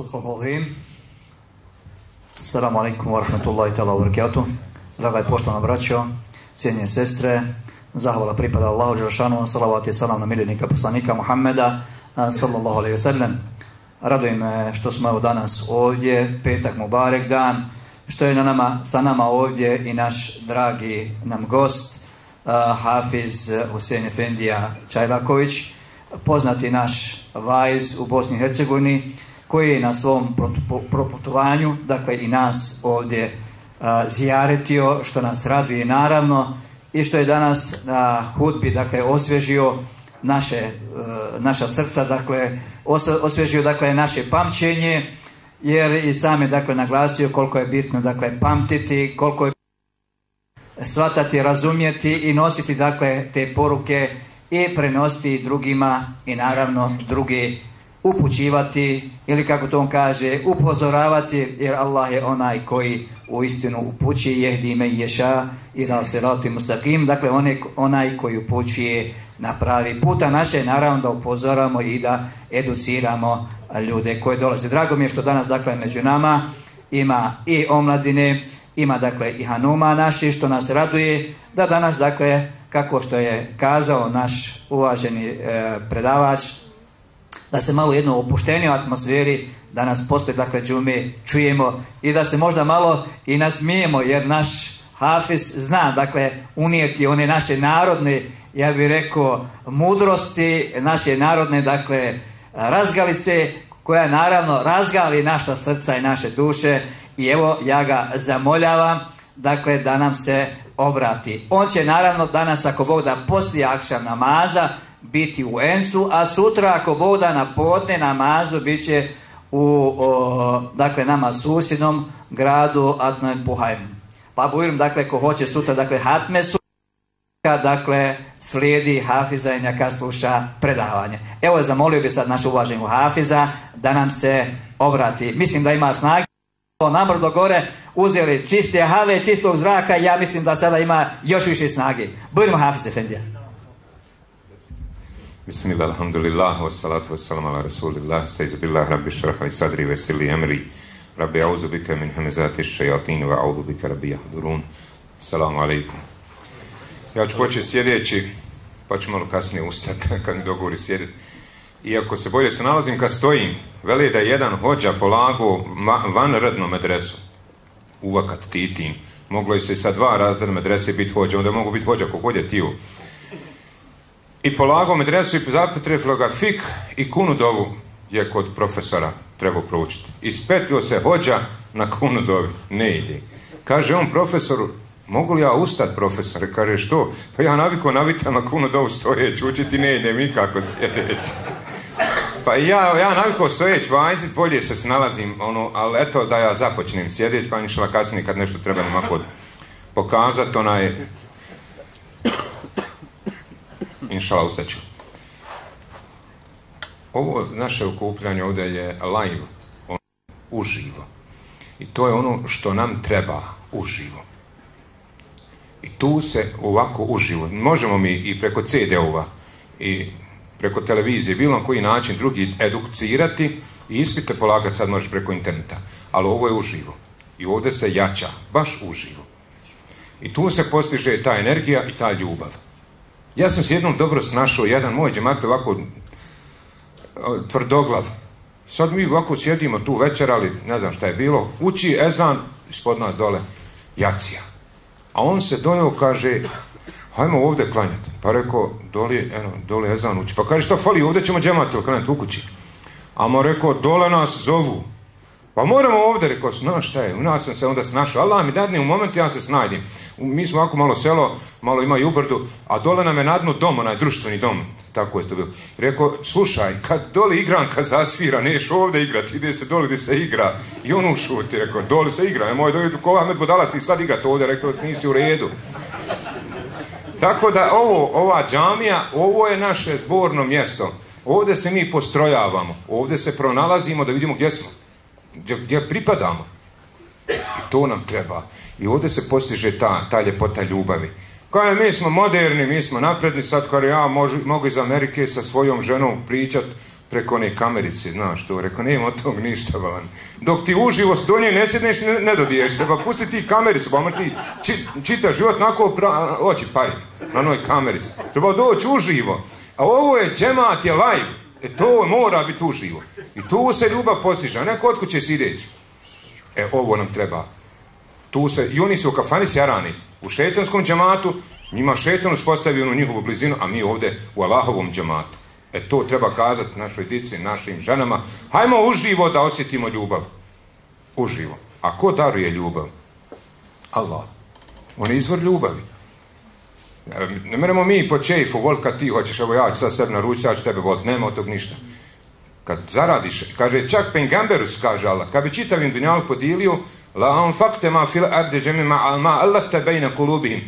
Bismillahirrahmanirrahim. Assalamu alaikum wa rahmatullahi ta'ala wa barakatuh. Draga i poštovana braćo, cijenje sestre, zahvala pripada Allahu Đerašanu, salavat i salam na miljenika poslanika Muhammeda, sallallahu alaihi sallam. Radujem me što smo evo danas ovdje, petak Mubarek dan, što je na nama, sa nama ovdje i naš dragi nam gost, Hafiz Husein Efendija Čajlaković, poznati naš vajz u Bosni i Hercegovini, koji je na svom proputovanju, dakle i nas ovdje zijaretio, što nas raduje naravno i što je danas na hudbi, dakle, osvježio naše, naša srca, dakle, osvježio, dakle, naše pamćenje, jer i sam je, dakle, naglasio koliko je bitno, dakle, pamtiti, koliko je shvatati, razumjeti i nositi, dakle, te poruke i prenositi drugima i naravno druge upućivati ili kako to on kaže upozoravati jer Allah je onaj koji u istinu upućuje jehdime ješa i na sirati mustaqim dakle on onaj koji upućuje na pravi puta naše naravno da upozoramo i da educiramo ljude koji dolaze. Drago mi je što danas dakle među nama ima i omladine, ima dakle i hanuma naši što nas raduje da danas dakle kako što je kazao naš uvaženi e, predavač da se malo jedno opuštenije atmosferi danas poslije dakle džume čujemo i da se možda malo i nasmijemo jer naš Hafiz zna dakle unijeti one naše narodne ja bih rekao mudrosti naše narodne dakle razgalice koja naravno razgali naša srca i naše duše i evo ja ga zamoljavam dakle da nam se obrati. On će naravno danas ako Bog da poslije akšam namaza biti u Ensu, a sutra ako Bog na podne namazu bit će u dakle nama susjednom gradu Adnan Puhajm. Pa bujim dakle ko hoće sutra dakle hatme su dakle slijedi Hafiza i neka sluša predavanje. Evo zamolio bi sad našu uvaženju Hafiza da nam se obrati. Mislim da ima snage namrdo gore uzeli čiste hale, čistog zraka ja mislim da sada ima još više snage. Budimo Hafiz Efendija. Bismillah, alhamdulillah, wassalatu wassalamu ala rasulillah, staizu billah, rabbi šrah sadri vesili emri, rabbi auzu bika min hamezati šajatini, wa auzu bika rabbi jahdurun. Assalamu alaikum. Ja ću početi sjedeći, pa ću malo kasnije ustati kad mi dogovori sjediti. Iako se bolje se nalazim kad stojim, veli da je jedan hođa polago van redno medresu, uvakat titin. Moglo je se sa dva razdana medrese biti hođa, onda mogu biti hođa kog je tiju. I polagao medresu i zapetrefilo ga fik i kunu dovu je kod profesora trebao proučiti. Ispetio se hođa na kunu dovi. Ne ide. Kaže on profesoru, mogu li ja ustat profesore? Kaže što? Pa ja naviko navitam na kunu dovu stojeći učiti, ne idem nikako sjedeći. Pa ja, ja naviko stojeć vajzit, bolje se snalazim, ono, ali eto da ja započnem sjedeć, pa nišla kasnije kad nešto treba kod pokazati, onaj, inšala ustaću. Ovo naše okupljanje ovdje je live, on, uživo. I to je ono što nam treba uživo. I tu se ovako uživo, možemo mi i preko CD-ova i preko televizije, bilo na koji način drugi educirati i ispite polagati sad možeš preko interneta. Ali ovo je uživo. I ovdje se jača, baš uživo. I tu se postiže ta energija i ta ljubav. Ja sam se jednom dobro snašao, jedan moj džemat ovako tvrdoglav. Sad mi ovako sjedimo tu večer, ali ne znam šta je bilo. Uči Ezan, ispod nas dole, jacija. A on se dojao, kaže, hajmo ovdje klanjati. Pa rekao, dole, eno, dole Ezan uči. Pa kaže, šta fali, ovdje ćemo džemati klanjati u kući. A mu rekao, dole nas zovu. Pa moramo ovdje, rekao, znaš šta je, u nas sam se onda snašao. Allah mi dadne u moment, ja se snajdim. Mi smo ovako malo selo, malo ima i ubrdu, a dole nam je na dnu dom, onaj društveni dom. Tako je to bilo. Rekao, slušaj, kad dole igranka zasvira, neš ovdje igrati, ide se dole gdje se igra. I on ušuti, rekao, dole se igra. Moj dole, ko vam dalas ti sad igrati ovdje, rekao, nisi u redu. Tako da ovo, ova džamija, ovo je naše zborno mjesto. Ovdje se mi postrojavamo, ovdje se pronalazimo da vidimo gdje smo, gdje, gdje pripadamo. I to nam treba. I ovdje se postiže ta, ta ljepota ljubavi. Kaže, mi smo moderni, mi smo napredni, sad kada ja mogu iz Amerike sa svojom ženom pričat, preko one kamerice, znaš to, rekao, nema od tog ništa van. Dok ti uživo do nje ne sjedneš, ne, ne dodiješ se, pa pusti ti kamericu, pa ti či, čitaš život nako oči parit na noj kamerici. Treba doći uživo. A ovo je džemat, je live. E to mora biti uživo. I tu se ljubav postiže, a ne kod kuće sideći. E ovo nam treba. Tu se, i oni su u kafani sjarani. U šetanskom džematu, njima šetan uspostavi onu njihovu blizinu, a mi ovdje u Allahovom džematu. E to treba kazati našoj dici, našim ženama. Hajmo uživo da osjetimo ljubav. Uživo. A ko daruje ljubav? Allah. On je izvor ljubavi. E, ne moramo mi po čeifu volit kad ti hoćeš, evo ja ću sad sebi naručiti, ja ću tebe volit. Nema od tog ništa. Kad zaradiš, kaže čak pengamberus, kaže Allah, kad bi čitavim dunjalu podilio, la anfakte ma fil arde džemima ma allafte bejne kulubihim.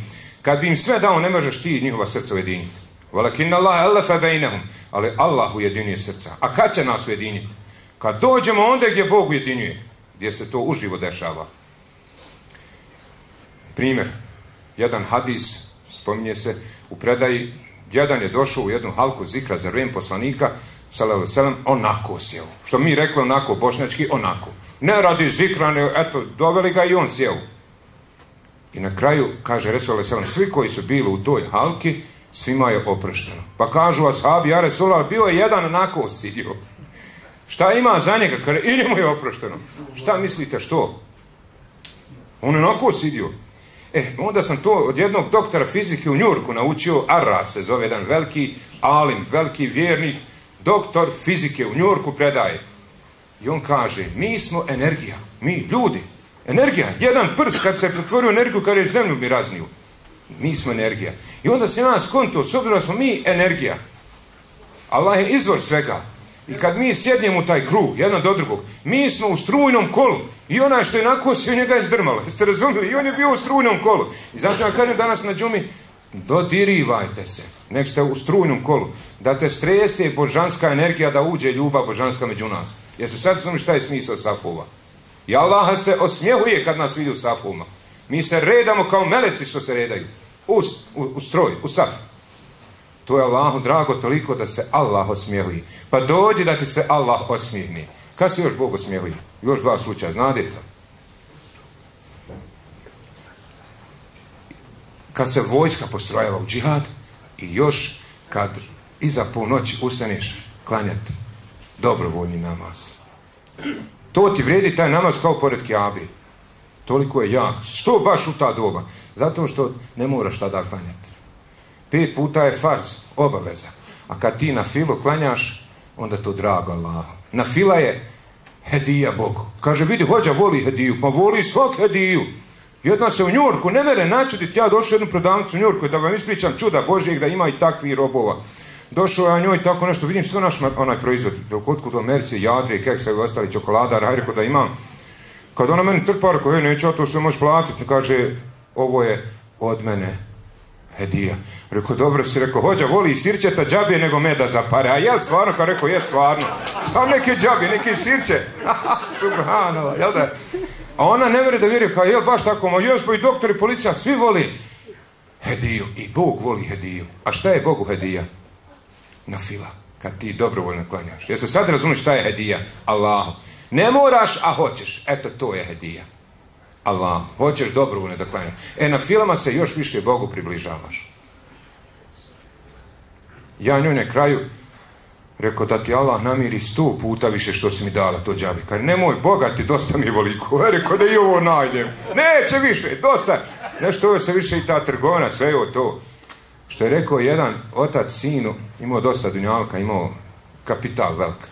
Kad bi im sve dao, ne možeš ti njihova srca ujediniti. Walakin Allah allafa bejnehum. Ali Allah ujedinjuje srca. A kad će nas ujediniti? Kad dođemo onda gdje Bog ujedinjuje. Gdje se to uživo dešava. Primjer. Jedan hadis, spominje se, u predaji, jedan je došao u jednu halku zikra za vrijeme poslanika, sallallahu selam, onako sjeo. Što mi rekli onako, bošnjački, onako. Ne radi zikra, ne, eto, doveli ga i on sjeo. I na kraju, kaže Resul selam, svi koji su bili u toj halki, svima je oprošteno. Pa kažu ashabi, ja Resulal, bio je jedan onako sidio. Šta ima za njega? Kaže, njemu je oprošteno. Šta mislite, što? On je onako sidio. E, onda sam to od jednog doktora fizike u Njurku naučio, Arras se zove jedan veliki alim, veliki vjernik, doktor fizike u Njurku predaje. I on kaže, mi smo energija, mi ljudi, energija, jedan prst kad se pretvorio energiju, kad je zemlju mi razniju. Mi smo energija. I onda se nas konto, s obzirom smo mi energija. Allah je izvor svega. I kad mi sjednemo u taj krug, jedan do drugog, mi smo u strujnom kolu. I onaj što je nakosio, njega je zdrmalo. Jeste razumili? I on je bio u strujnom kolu. I zato ja kažem danas na džumi, dodirivajte se. Nek ste u strujnom kolu. Da te strese božanska energija, da uđe ljubav božanska među nas. Jer se sad znam šta je smisao safova. I Allah se osmjehuje kad nas vidi u safovima. Mi se redamo kao meleci što se redaju u, u, stroj, u saf. To je Allahu drago toliko da se Allah osmijehuje. Pa dođi da ti se Allah osmijehni. Kad se još Bog osmijehuje? Još dva slučaja, znate Kad se vojska postrojava u džihad i još kad iza noći ustaneš klanjati dobrovoljni namaz. To ti vredi taj namaz kao pored kjabi. Toliko je jak. Što baš u ta doba? Zato što ne moraš tada klanjati. Pet puta je farz, obaveza. A kad ti na filu klanjaš, onda to drago Allah. Na fila je hedija Bogu. Kaže, vidi, hođa voli hediju. Pa voli svak hediju. Jedna se u Njurku, ne mere načuditi. Ja došao jednu prodavnicu u Njurku da vam ispričam čuda Božijeg da ima i takvi robova. Došao ja njoj tako nešto, vidim sve naš onaj proizvod. Dok otkud u Americi, jadri, keksa i ostali čokolada, hajde da imam. Kad ona meni trpa, rekao, je, neću ja to sve moći platiti. Kaže, ovo je od mene hedija. Rekao, dobro si, rekao, hođa voli sirćeta džabije nego meda za pare. A jel stvarno, kao rekao, je stvarno. Sam neke džabije, neke sirće. Subhanallah, jel da? A ona ne vjeruje da vjeruje, kao, jel baš tako, ma jes, pa i doktor i policija, svi voli hediju. I Bog voli hediju. A šta je Bogu hedija? Na fila, kad ti dobrovoljno klanjaš. Se sad razumiješ šta je hedija? Allahu. Ne moraš, a hoćeš. Eto, to je hedija. Allah, hoćeš dobrovoljno da klanjaš. E, na filama se još više Bogu približavaš. Ja njoj na kraju rekao da ti Allah namiri sto puta više što si mi dala to džabi. Kaže, nemoj, Boga ti, dosta mi je voliko. Rekao da i ovo najdem. Neće više, dosta. Nešto se više i ta trgovina, sve je to. Što je rekao jedan otac sinu, imao dosta dunjalka, imao kapital velik.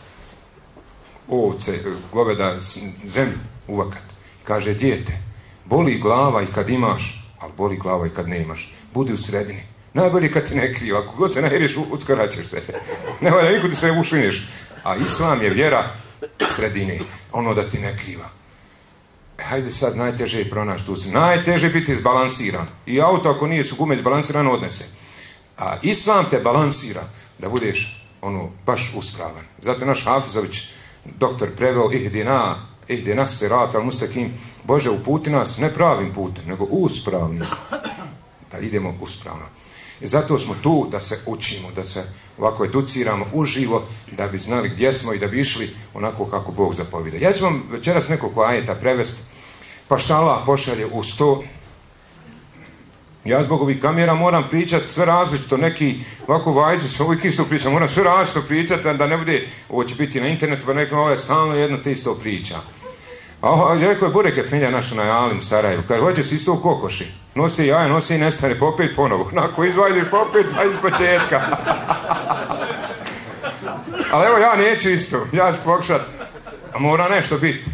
Ovce, goveda, zemlju, uvakat. Kaže, dijete, boli glava i kad imaš, ali boli glava i kad ne imaš. Budi u sredini. Najbolje kad ti ne kriva. Ako god se najeriš, uskoraćeš se. Ne valja nikud se ušinješ. A islam je vjera sredine. Ono da ti ne kriva. E, hajde sad, najteže je pronaći tu Najteže je biti izbalansiran. I auto ako nije su gume izbalansirano, odnese. A islam te balansira da budeš ono baš uspravan. Zato naš Hafizović, doktor preveo ihdina ihdi nas sirat al mustakim, Bože uputi nas ne pravim putem, nego uspravnim. Da idemo uspravno. I zato smo tu da se učimo, da se ovako educiramo uživo, da bi znali gdje smo i da bi išli onako kako Bog zapovida. Ja ću vam večeras nekoliko ajeta prevesti, pa šta Allah pošalje u sto. Ja zbog ovih kamera moram pričati sve različito, neki ovako vajzu se uvijek isto priča, moram sve različito pričati, da ne bude, ovo će biti na internetu, pa neko ovo je stalno jedno te isto priča. A rekao je Burek Efendija naša na Alim u Sarajevu, kaže, hoće se isto u kokoši. Nosi jaja, nosi i nestane, popet ponovo. Nako izvajdiš popet, a iz početka. Ali evo ja neću isto, ja ću pokušat, mora nešto biti.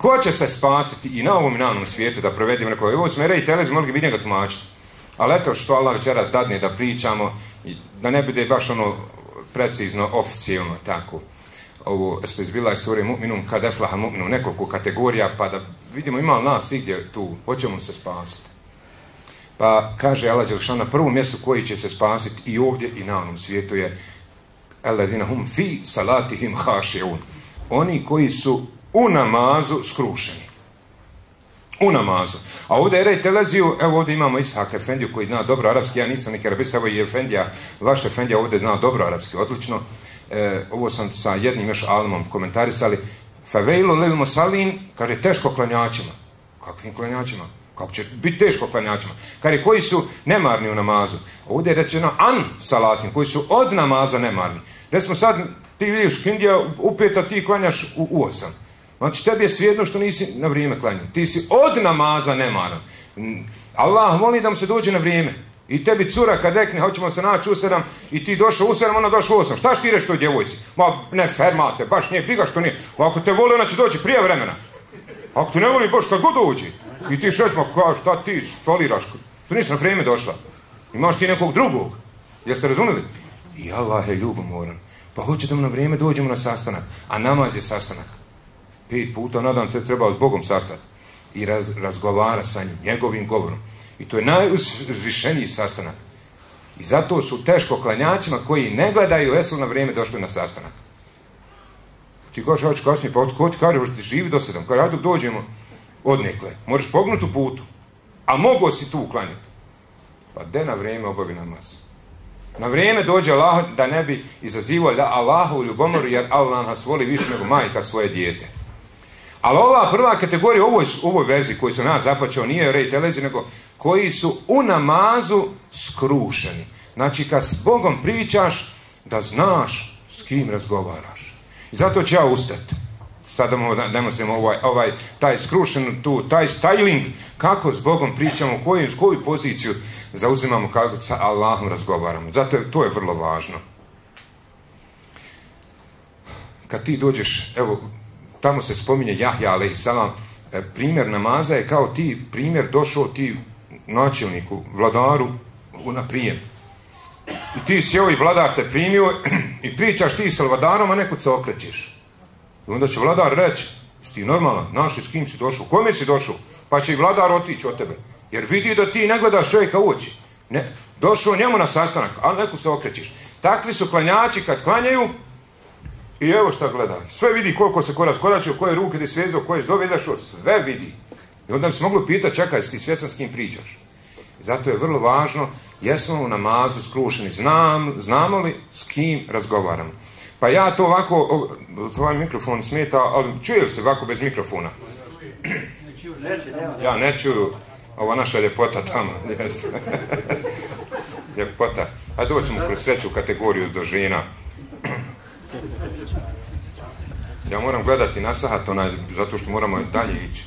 Ko će se spasiti i na ovom i na onom svijetu da provedemo neko, ovo smere i telezi mogli bi njega tumačiti. Ali eto što Allah večeras dadne da pričamo, da ne bude baš ono precizno, oficijalno tako ovo ste izbila suri mu'minum kad eflaha mu'minum, nekoliko kategorija, pa da vidimo ima li nas igdje tu, hoćemo se spasiti. Pa kaže Allah Đelšan na prvom mjestu koji će se spasiti i ovdje i na onom svijetu je Alladina hum fi salatihim hašeun. Oni koji su u namazu skrušeni. U namazu. A ovdje je rej teleziju, evo ovdje imamo Ishak Efendiju koji zna dobro arapski, ja nisam neki arabist, evo i Efendija, vaš Efendija ovdje zna dobro arapski, odlično e, ovo sam sa jednim još alimom komentarisali, favejlo lil musalin, kaže teško klanjačima. Kakvim klanjačima? Kako će biti teško klanjačima? Kaže, koji su nemarni u namazu. Ovdje je rečeno an salatin, koji su od namaza nemarni. Recimo sad, ti vidiš kindija upeta, ti klanjaš u, u osam. Znači, tebi je svijedno što nisi na vrijeme klanjan. Ti si od namaza nemaran. Allah moli da mu se dođe na vrijeme. I tebi cura kad rekne, hoćemo se naći u sedam, i ti došao u sedam, ona došao u osam. Šta ti reš toj djevojci? Ma ne fermate, baš nije briga što nije. Ako te voli, ona će doći prije vremena. Ako te ne voli, baš kad god dođi. I ti šest, ma kao, šta ti foliraš? Tu nisi na vrijeme došla. Imaš ti nekog drugog. Jeste razumeli? I Allah je ljubomoran. Pa hoće da mu na vrijeme dođemo na sastanak. A namaz je sastanak. Pet puta nadam te treba s Bogom sastati. I raz, razgovara sa njim, njegovim govorom. I to je najuzvišeniji sastanak. I zato su teško klanjačima koji ne gledaju jesu na vrijeme došli na sastanak. Ti kažeš, ću kasnije, pa ko ti kaže, možeš ti živi do sedam. Kaže, dok dođemo odnekle, možeš pognuti u putu. A mogo si tu klanjati. Pa de na vrijeme obavi namaz. Na vrijeme dođe Allah da ne bi izazivao Allahu u ljubomoru, jer Allah nas voli više nego majka svoje dijete. Ali ova prva kategorija u ovoj, ovoj verziji koju sam nas započeo nije rej telezi, nego koji su u namazu skrušeni. Znači kad s Bogom pričaš, da znaš s kim razgovaraš. I zato ću ja ustati. Sada da demonstrujemo ovaj, ovaj, taj skrušen tu, taj styling, kako s Bogom pričamo, koju, koju poziciju zauzimamo kako sa Allahom razgovaramo. Zato je, to je vrlo važno. Kad ti dođeš, evo, tamo se spominje Jahja, salam, e, primjer namaza je kao ti primjer došao ti načelniku, vladaru na prijem. I ti si i vladar te primio i pričaš ti sa vladarom, a nekud se okrećeš. I onda će vladar reći, ti normalno, našli s kim si došao, kome si došao, pa će i vladar otići od tebe. Jer vidi da ti ne gledaš čovjeka u oči. Došao njemu na sastanak, ali neku se okrećeš. Takvi su klanjači kad klanjaju, i evo šta gleda. Sve vidi koliko se ko raskoračio, koje ruke ti svezao, koje je dovezašao, sve vidi. I onda bi se moglo pitati, čekaj, si svjesan s kim pričaš. Zato je vrlo važno, jesmo u namazu skrušeni, Znam, znamo li s kim razgovaramo. Pa ja to ovako, tvoj mikrofon smeta, ali čuje se ovako bez mikrofona? Ja ne čuju, ova naša ljepota tamo. ljepota. A doćemo kroz sreću kategoriju do žena. Ja moram gledati na sahat onaj, zato što moramo dalje ići.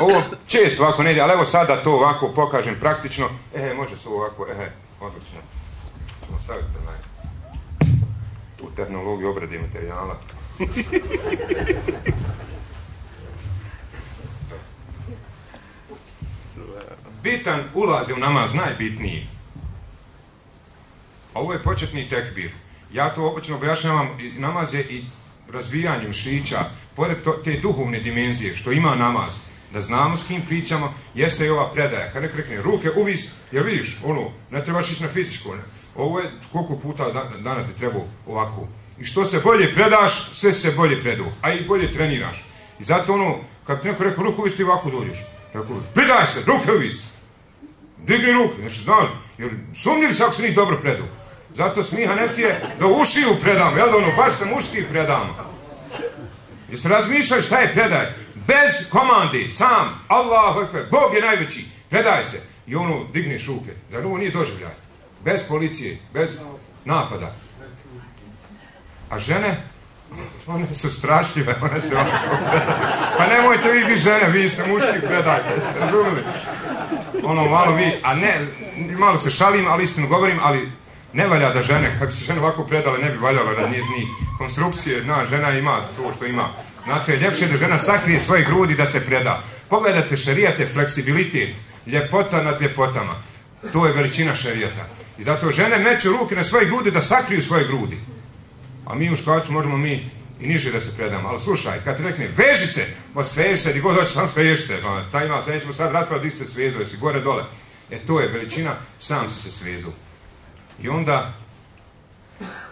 Ovo često ovako ne ide, ali evo sada to ovako pokažem praktično. E, može se ovako, e, odlično. Ćemo staviti onaj, tu tehnologiju obrade materijala. Bitan ulazi u namaz, najbitniji. Ovo je početni tekbir. Ja to obično objašnjavam, namaz je i razvijanjem šića, pored te duhovne dimenzije što ima namaz, da znamo s kim pričamo, jeste i ova predaja. Kad neko rekne ruke uvis, jer vidiš, ono, ne trebaš ići na fizičko. Ovo je koliko puta danas bi trebao ovako. I što se bolje predaš, sve se bolje predu. A i bolje treniraš. I zato ono, kad neko rekao ruku uvis, ti ovako dođeš. Rekao, predaj se, ruke uvis. Digni ruke, znači znali, jer sumnjivi se ako se nisi dobro predao. Zato smo mi Hanefije da ušiju predamo, jel ono, baš se muški predamo. Jeste razmišljali šta je predaj? Bez komandi, sam, Allah, Bog je najveći, predaj se. I ono, digneš ruke. Zar ovo nije doživljaj? Bez policije, bez napada. A žene, one su strašljive, one se ovako Pa nemojte vi biti žene, vi se muški predajte, razumili? Ono malo vi, a ne, malo se šalim, ali istinu govorim, ali ne valja da žene, kad bi se žene ovako predale, ne bi valjalo da nije ni konstrukcije, na, žena ima to što ima. Znate, ljepše da žena sakrije svoje grudi da se preda. Pogledajte šarijate, fleksibilitet, ljepota nad ljepotama. To je veličina šarijata. I zato žene meću ruke na svoje grudi da sakriju svoje grudi. A mi muškarci možemo mi i niže da se predamo. Ali slušaj, kad ti rekne, veži se, pa sveži se, di god hoće, sam sveži se. Taj ima, sad nećemo sad raspravati di se svezu, jesi gore, dole. E, to je veličina, sam si se svezu. I onda,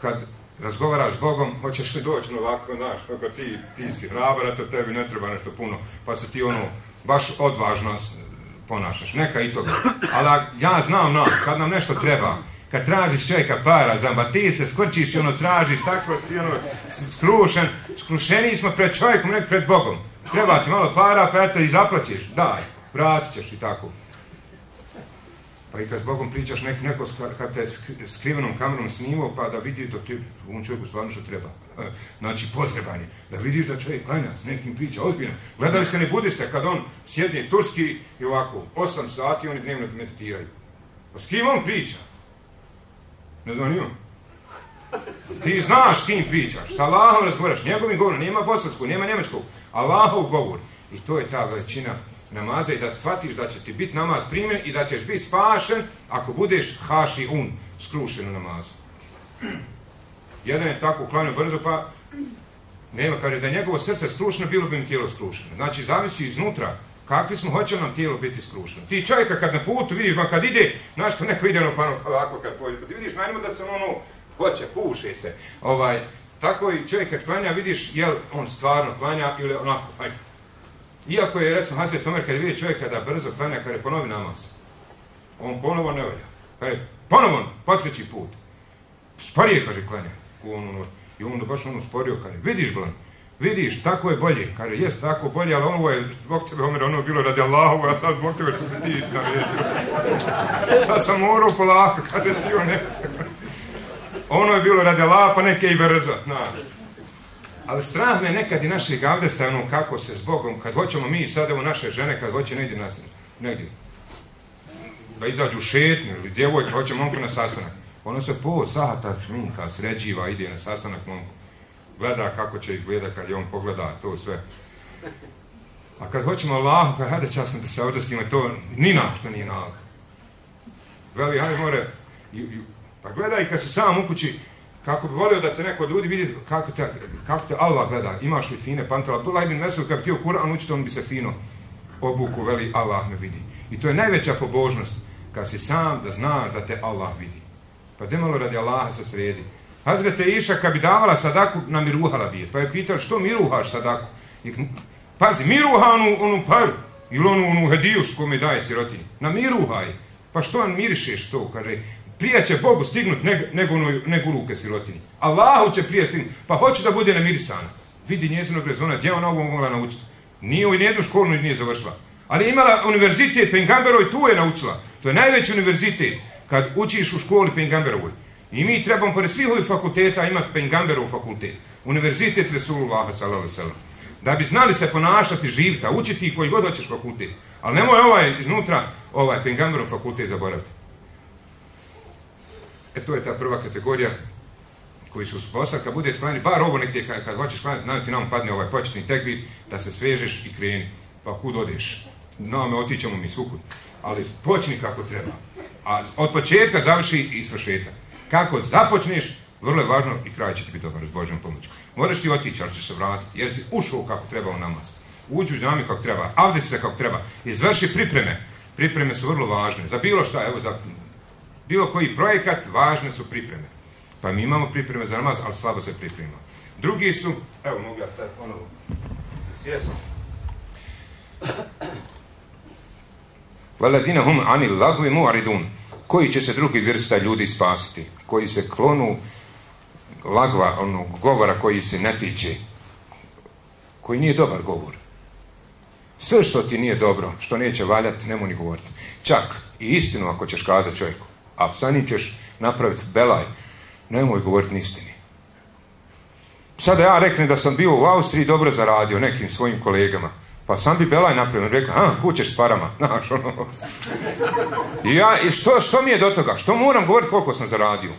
kad razgovaraš s Bogom, hoćeš li doći ovako, znaš, kako ti, ti si hrabar, to tebi ne treba nešto puno, pa se ti ono, baš odvažno ponašaš. Neka i toga. Ali ja znam nas, kad nam nešto treba, kad tražiš čovjeka para, zamba, ti se skrčiš i ono tražiš, tako si ono skrušen, skrušeni smo pred čovjekom, nek pred Bogom. Treba ti malo para, pa eto i zaplaćiš, daj, vratit ćeš i tako. Pa i kad s Bogom pričaš nek, neko kad te skrivenom kamerom snimao pa da vidi da ti ovom čovjeku stvarno što treba. Znači potreban je. Da vidiš da čovjek klanja s nekim priča, ozbiljno. Gledali ste ne budiste kad on sjedne turski i ovako, osam sati oni dnevno meditiraju. Pa s kim on priča? Ne znam ni on. Ti znaš s kim pričaš, sa Allahom razgovaraš, njegovim govorom, nema bosanskog, nema njemačkog, Allahov govor. I to je ta veličina namaza i da shvatiš da će ti biti namaz primjen i da ćeš biti spašen ako budeš haši un, skrušen u namazu. Jedan je tako uklanio brzo pa nema, kaže da je njegovo srce skrušeno, bilo bi mi tijelo skrušeno. Znači, zavisi iznutra kakvi smo, hoće nam tijelo biti skrušeno. Ti čovjeka kad na putu vidiš, ma kad ide, znaš kad neko ide ono pa ovako kad pođe, ti vidiš najmo da se ono hoće, puše se. Ovaj, tako i čovjek kad klanja vidiš jel on stvarno klanja ili onako, ajde, iako je, recimo, Hazret Tomer, kada vidi čovjeka da brzo klanja, kada je ponovi namaz, on ponovo ne valja. Kada je ponovo, potreći put. Sporije, kaže, klanja. On, I onda baš ono sporio, kaže, vidiš, blan, vidiš, tako je bolje. Kaže, jes, tako bolje, ali ono je, zbog tebe, Omer, ono bilo radi Allahu, a sad zbog tebe što bi ti naredio. Sad sam morao polako, kaže ti ono Ono je bilo radi Allaha, pa neke i brzo, znaš. Ali strah me nekad i našeg abdesta, ono kako se s Bogom, kad hoćemo mi sad, evo naše žene, kad hoće negdje nas, negdje, da izađu šetnju ili djevojka, hoće momku na sastanak. Ono se po sata šminka, sređiva, ide na sastanak momku. Gleda kako će izgleda kad je on pogleda to sve. A kad hoćemo Allahu, kad hajde časno da se odestimo, to ni na što nije nalog. Veli, hajde more, pa gledaj kad se sam u kući, kako bi volio da te neko od ljudi vidi kako te, kako te Allah gleda, imaš li fine pantala. Abdullah ibn Mesud kad bi ti Kur'an učiti, on bi se fino obuku, veli Allah me vidi. I to je najveća pobožnost, kad si sam da zna da te Allah vidi. Pa demalo radi Allaha se sredi. Hazrete Iša kad bi davala sadaku, bi je. Pa je pitao što miruhaš sadaku? I, pazi, miruha onu, onu paru ili onu, onu hediju što mi daje sirotinji. Namiruhaj. Pa što on mirišeš to? Kaže, prije će Bogu stignut nego, nego, ruke sirotini. Allahu će prije stignut. Pa hoće da bude namirisana. Vidi njezinog rezona, gdje ona ovo mogla naučiti. Nije u nijednu školu nije završila. Ali imala univerzitet Pengamberoj, tu je naučila. To je najveći univerzitet. Kad učiš u školi Pengamberovoj. I mi trebamo pored svih ovih fakulteta imati Pengamberov fakultet. Univerzitet Resulullah sallallahu Da bi znali se ponašati, živiti, a učiti koji god hoćeš fakultet. Ali nemoj ovaj iznutra, ovaj Pengamberov fakultet zaboraviti. E to je ta prva kategorija koji su posad, kad bude klanjati, bar ovo negdje kad, hoćeš klanjati, na ti nam padne ovaj početni tekbir, da se svežeš i kreni. Pa kud odeš? No, me otićemo mi svukud. Ali počni kako treba. A od početka završi i svršetak. Kako započneš, vrlo je važno i kraj će ti biti dobar s Božjom pomoći. Moraš ti otići, ali ćeš se vratiti, jer si ušao kako treba u namaz. Uđu u džami kako treba, avde se kako treba, izvrši pripreme. Pripreme su vrlo važne. Za bilo šta, evo za bilo koji projekat, važne su pripreme. Pa mi imamo pripreme za namaz, ali slabo se pripremamo. Drugi su, evo mogu ja sad ponovo sjesti. Valadina hum ani lagvi muaridun. Koji će se drugi vrsta ljudi spasiti? Koji se klonu lagva, onog govora koji se ne tiče. Koji nije dobar govor. Sve što ti nije dobro, što neće valjati, nemoj ni govoriti. Čak i istinu ako ćeš kazati čovjeku, a sa njim ćeš napraviti belaj, nemoj govoriti ni istini. Sada ja reknem da sam bio u Austriji dobro zaradio nekim svojim kolegama. Pa sam bi belaj napravio, rekao, a, kućeš s parama, ono. I ja, i što, što mi je do toga? Što moram govoriti koliko sam zaradio?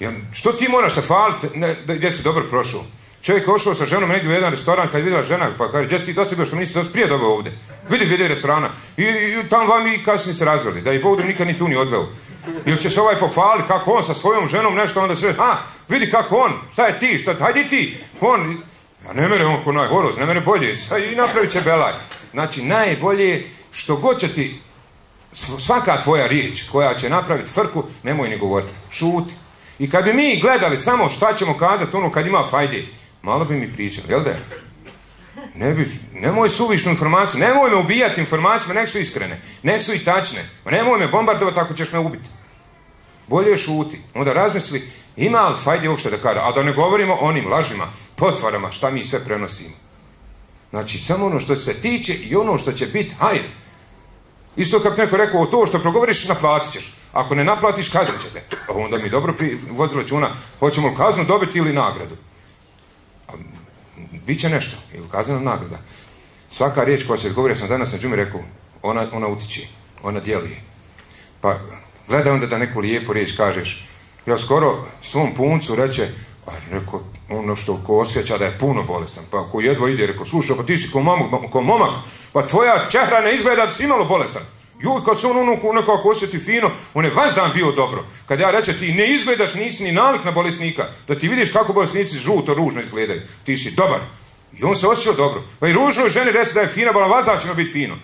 Ja, što ti moraš se faliti gdje si dobro prošao? Čovjek je ošao sa ženom negdje u jedan restoran kad je vidjela žena, pa kaže, gdje si ti dosta bio što mi nisi prije dobio ovdje? Vidi, vidi restorana. I, i tamo vam i kasnije se razveli, da i Bog nikad ni tu ni odveo. Ili će se ovaj pofali kako on sa svojom ženom nešto onda se a vidi kako on, šta je ti, šta, hajdi ti, on, a ne mene on ko najhoroz, ne mene bolje, i napravit će belaj. Znači najbolje što god će ti svaka tvoja riječ koja će napraviti frku, nemoj ni govoriti, šuti. I kad bi mi gledali samo šta ćemo kazati ono kad ima fajde, malo bi mi pričali, jel da? Ne bi, nemoj suvišnu informaciju, nemoj me ubijati informacijama, nek su iskrene, nek su i tačne. Nemoj me bombardovati ako ćeš me ubiti. Bolje šuti. Onda razmisli, ima li fajde uopšte da kada, a da ne govorimo o onim lažima, potvarama, šta mi sve prenosimo. Znači, samo ono što se tiče i ono što će biti, hajde. Isto kako neko rekao, to što progovoriš, naplatit ćeš. Ako ne naplatiš, kaznit ćete. Onda mi dobro vodi računa, hoćemo li kaznu dobiti ili nagradu. Biće nešto, ili kaznena nagrada. Svaka riječ koja se govori, sam danas na džumi rekao, ona, ona utiče, ona djeluje. Pa gledaj onda da neku lijepu riječ kažeš. Ja skoro svom puncu reče, a rekao, ono što ko osjeća da je puno bolestan, pa ko jedva ide, rekao, slušaj, pa ti si ko, momak, ko momak, pa tvoja čehra ne izgleda da si imalo bolestan. Juj, kad se on ono nekako osjeti fino, on je vas dan bio dobro. Kad ja reče, ti ne izgledaš, nisi ni nalik na bolesnika, da ti vidiš kako bolesnici žuto, ružno izgledaju. Ti si dobar. I on se osjećao dobro. Pa i ružnoj ženi reći da je fina, pa vas da će biti fino.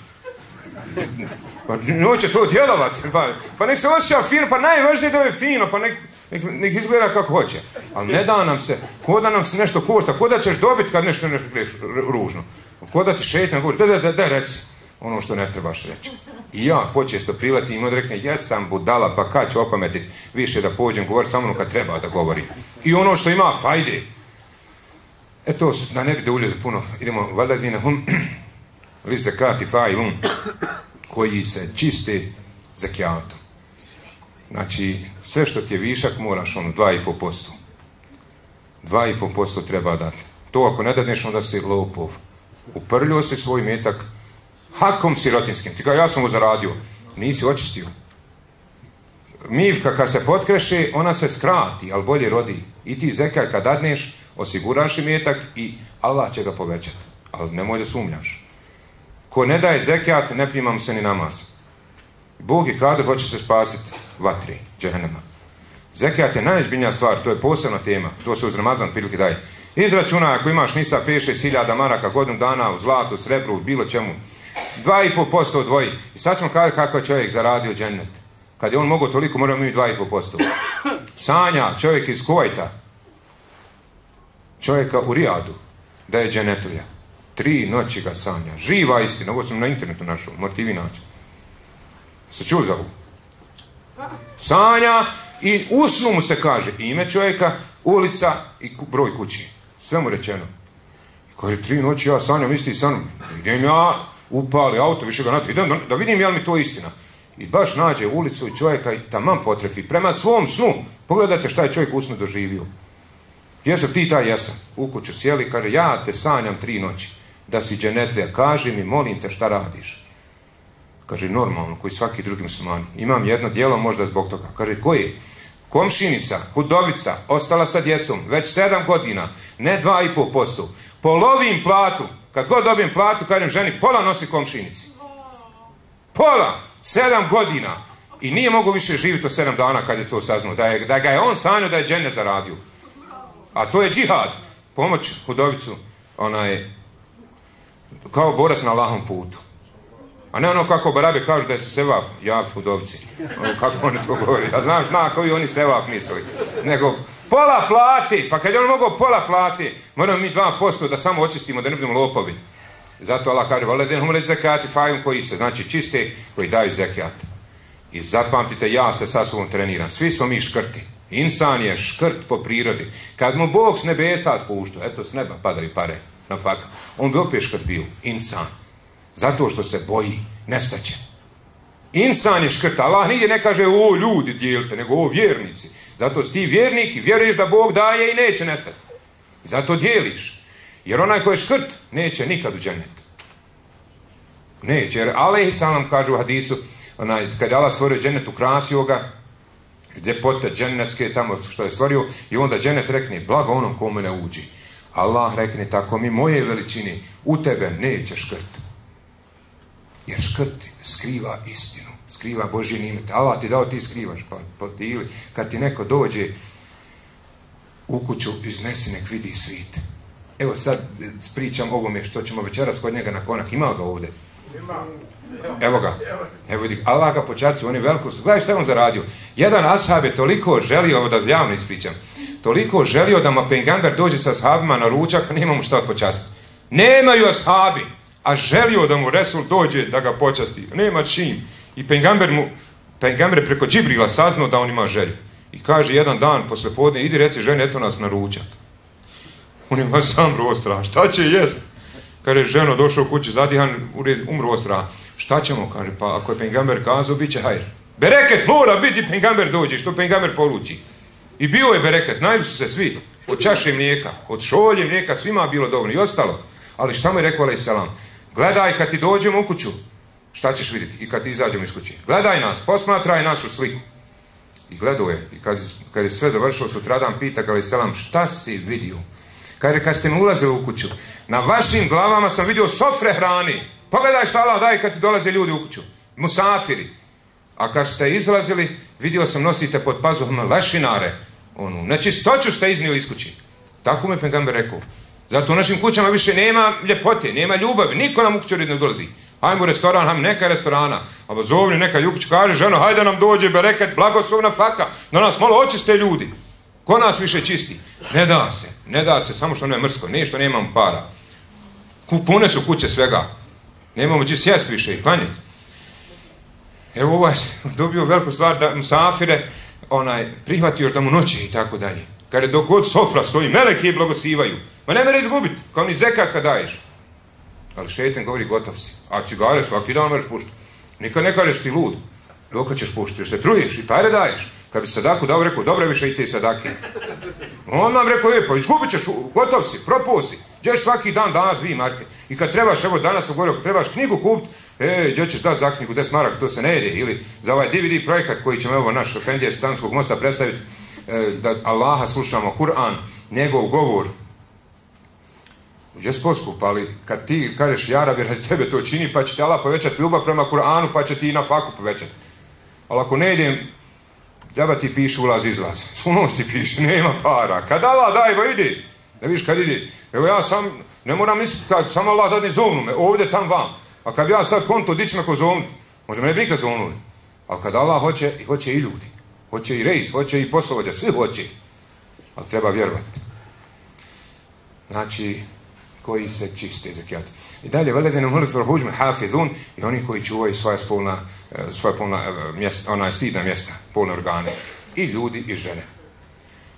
Pa neće to djelovati. Pa, pa nek se osjeća fino, pa najvažnije da je fino, pa nek, nek, izgleda kako hoće. Ali ne da nam se, ko da nam se nešto košta, ko da ćeš dobiti kad nešto nešto ružno. Ko da ti šetne, govori, da, da, da, da, reci ono što ne trebaš reći. I ja počesto prilati i rekne, ja sam budala, pa kad ću opametiti više da pođem govoriti samo ono kad treba da govori. I ono što ima fajde. Eto, da ne bi uljeli puno, idemo, valadine hum, li zakati fajlun, koji se čiste zakijatom. Znači, sve što ti je višak moraš ono 2,5%. 2,5% treba dati. To ako ne dadneš onda si lopov. Uprljio si svoj metak hakom sirotinskim. Ti kao ja sam mu zaradio. Nisi očistio. Mivka kad se potkreše, ona se skrati, ali bolje rodi. I ti zekaj kad dadneš, osiguraš metak i Allah će ga povećati. Ali nemoj da sumnjaš. Ko ne daje zekijat, ne primam se ni namaz. Bog i kada hoće se spasiti vatri, džehennema. Zekijat je najizbiljnija stvar, to je posebna tema, to se uz Ramazan prilike daje. Izračunaj ako imaš nisa 5-6 hiljada maraka godinu dana u zlatu, srebru, u bilo čemu, 2,5% odvoji. I sad ćemo kada kako je čovjek zaradio džennet. Kad je on mogao toliko, moramo mi 2,5%. Sanja, čovjek iz Kuvajta, čovjeka u Rijadu, da je dženetlija. Tri noći ga sanja. Živa istina, ovo sam na internetu našao, motivi naći. Se čuli za ovo? Sanja i u snu mu se kaže ime čovjeka, ulica i broj kući. Sve mu rečeno. Kaže, tri noći ja sanjam, misli san, idem ja, upali auto, više ga nato, idem da, vidim je li mi to istina. I baš nađe ulicu i čovjeka i taman potrefi. Prema svom snu, pogledajte šta je čovjek u snu Jesam ti taj jesam. U kuću sjeli, kaže, ja te sanjam tri noći. Da si dženetlija, kaži mi, molim te šta radiš. Kaže, normalno, koji svaki drugi muslimani. Imam jedno dijelo možda zbog toga. Kaže, koji? Komšinica, hudovica, ostala sa djecom, već sedam godina, ne dva i pol posto. Polovim platu, kad god dobijem platu, kažem ženi, pola nosi komšinici. Pola, sedam godina. I nije mogu više živjeti od sedam dana kad je to saznao. Da, je, da ga je on sanio da je džene zaradio. A to je džihad. Pomoć hudovicu, onaj, kao borac na lahom putu. A ne ono kako barabe kažu da je se sevap javt hudovici. Ono kako oni to govori. Ja znam, zna koji oni sevap misli. Nego, pola plati, pa kad je on mogao pola plati, moramo mi dva posto da samo očistimo, da ne budemo lopovi. Zato Allah kaže, valeden humle zekati fajum koji se, znači čiste, koji daju zekat. I zapamtite, ja se sa sobom treniram. Svi smo mi škrti. Insan je škrt po prirodi. Kad mu Bog s nebesa spušta, eto s neba padaju pare na fak, on bi opet škrt bio. Insan. Zato što se boji, nestaće. Insan je škrt. Allah nigdje ne kaže o ljudi dijelite, nego o vjernici. Zato si ti vjernik i vjeruješ da Bog daje i neće nestati. Zato dijeliš. Jer onaj ko je škrt, neće nikad u džennet. Neće, jer Alehi salam kaže u hadisu, onaj, kad je Allah stvorio džennet, ukrasio ga, ljepote džennetske tamo što je stvorio, i onda džennet rekne, blago onom kome ne uđi. Allah rekne, tako mi moje veličine, u tebe neće škrt. Jer škrt skriva istinu, skriva Božje nimete. Allah ti dao, ti skrivaš, pa, pa ili kad ti neko dođe u kuću, iznesi nek vidi svit. Evo sad pričam ovome što ćemo večeras kod njega na konak. Ima ga ovdje? Evo ga. Evo vidi, Allah ga počaci, on je veliko. Gledaj što je on zaradio. Jedan ashab je toliko želio, ovo da javno ispričam, toliko želio da ma pengamber dođe sa ashabima na ručak, a nema mu šta počastiti. Nemaju ashabi, a želio da mu Resul dođe da ga počasti. Nema čim. I pengamber mu, pengamber preko Džibrila saznao da on ima želju. I kaže jedan dan posle podne, idi reci ženi, eto nas na ručak. On ima sam rostra, šta će jest? Kaže, ženo došao u kući zadihan, umro ostra. Šta ćemo? Kaže, pa ako je pengamber kazao, bit će hajr. Bereket mora biti, pengamber dođe, što pengamber poruči. I bio je bereket, znaju su se svi. Od čaše mlijeka, od šolje mlijeka, svima bilo dovoljno i ostalo. Ali šta mu je rekao, alaih salam? Gledaj kad ti dođemo u kuću, šta ćeš vidjeti? I kad ti izađemo iz kuće. Gledaj nas, posmatraj našu sliku. I gledao je, i kad, kad je sve završilo sutradan, pita alaih salam, šta si vidio? Kaže, kad ste mi ulazili u kuću, na vašim glavama sam vidio sofre hrani. Pogledaj šta Allah daje kad ti dolaze ljudi u kuću. Musafiri. A kad ste izlazili, vidio sam nosite pod pazuhom lešinare. Onu, nečistoću ste iznijeli iz kući. Tako mi Pengamber rekao. Zato u našim kućama više nema ljepote, nema ljubavi. Niko nam u kuću ne dolazi. Hajmo u restoran, hajmo neka restorana. A zovni neka Jukić kaže, ženo, hajde nam dođe, bereket, blagoslovna faka. Da nas malo očiste ljudi. Ko nas više čisti? Ne da se, ne da se, samo što ne je mrsko, nije što nemamo para. Pune su kuće svega. Nemamo će sjest više i klanjati. Evo ovaj dobio veliku stvar da musafire onaj, prihvati još da mu noći i tako dalje. Kad je dok god sofra stoji, meleki je blagosivaju. Ma ne mene izgubiti, kao ni zekat kad daješ. Ali šetan govori gotov si. A cigare svaki dan možeš puštati. Nikad ne kažeš ti lud. Dok ćeš puštati, jer se truješ i pare daješ. Kad bi sadaku dao, rekao, dobro više i te sadake. On nam rekao, je, pa izgubit ćeš, gotov si, propao si. Svaki dan dana dvije marke. I kad trebaš, evo danas sam govorio, ako trebaš knjigu kupiti, e, gdje ćeš dati za knjigu 10 maraka, to se ne jede. Ili za ovaj DVD projekat koji ćemo, evo, naš Efendija Stanskog mosta predstaviti, e, da Allaha slušamo, Kur'an, njegov govor, Gdje poskup, ali kad ti kažeš ja rabi radi tebe to čini, pa će ti Allah povećati ljubav prema Kur'anu, pa će ti i na faku povećati. Ali ako ne idem, džaba ti piše ulaz izlaz. Svuno ti piše, nema para. Kad Allah daj, ba idi. Ne vidiš kad ide. Evo ja sam, ne moram misliti kad samo Allah dadne zovnu me, ovdje, tam, vam. A kad ja sad konto, di će me ko zovnuti? Možda me ne bi nikad zovnuli. Ali kad Allah hoće, hoće i ljudi. Hoće i rejs, hoće i poslovođa, svi hoće. Ali treba vjerovati. Znači, koji se čiste zekijat. I dalje, veledene huli furhuđme hafidun i oni koji čuvaju svoja spolna, svoja polna mjesta, ona stidna mjesta, polne organe. I ljudi i žene.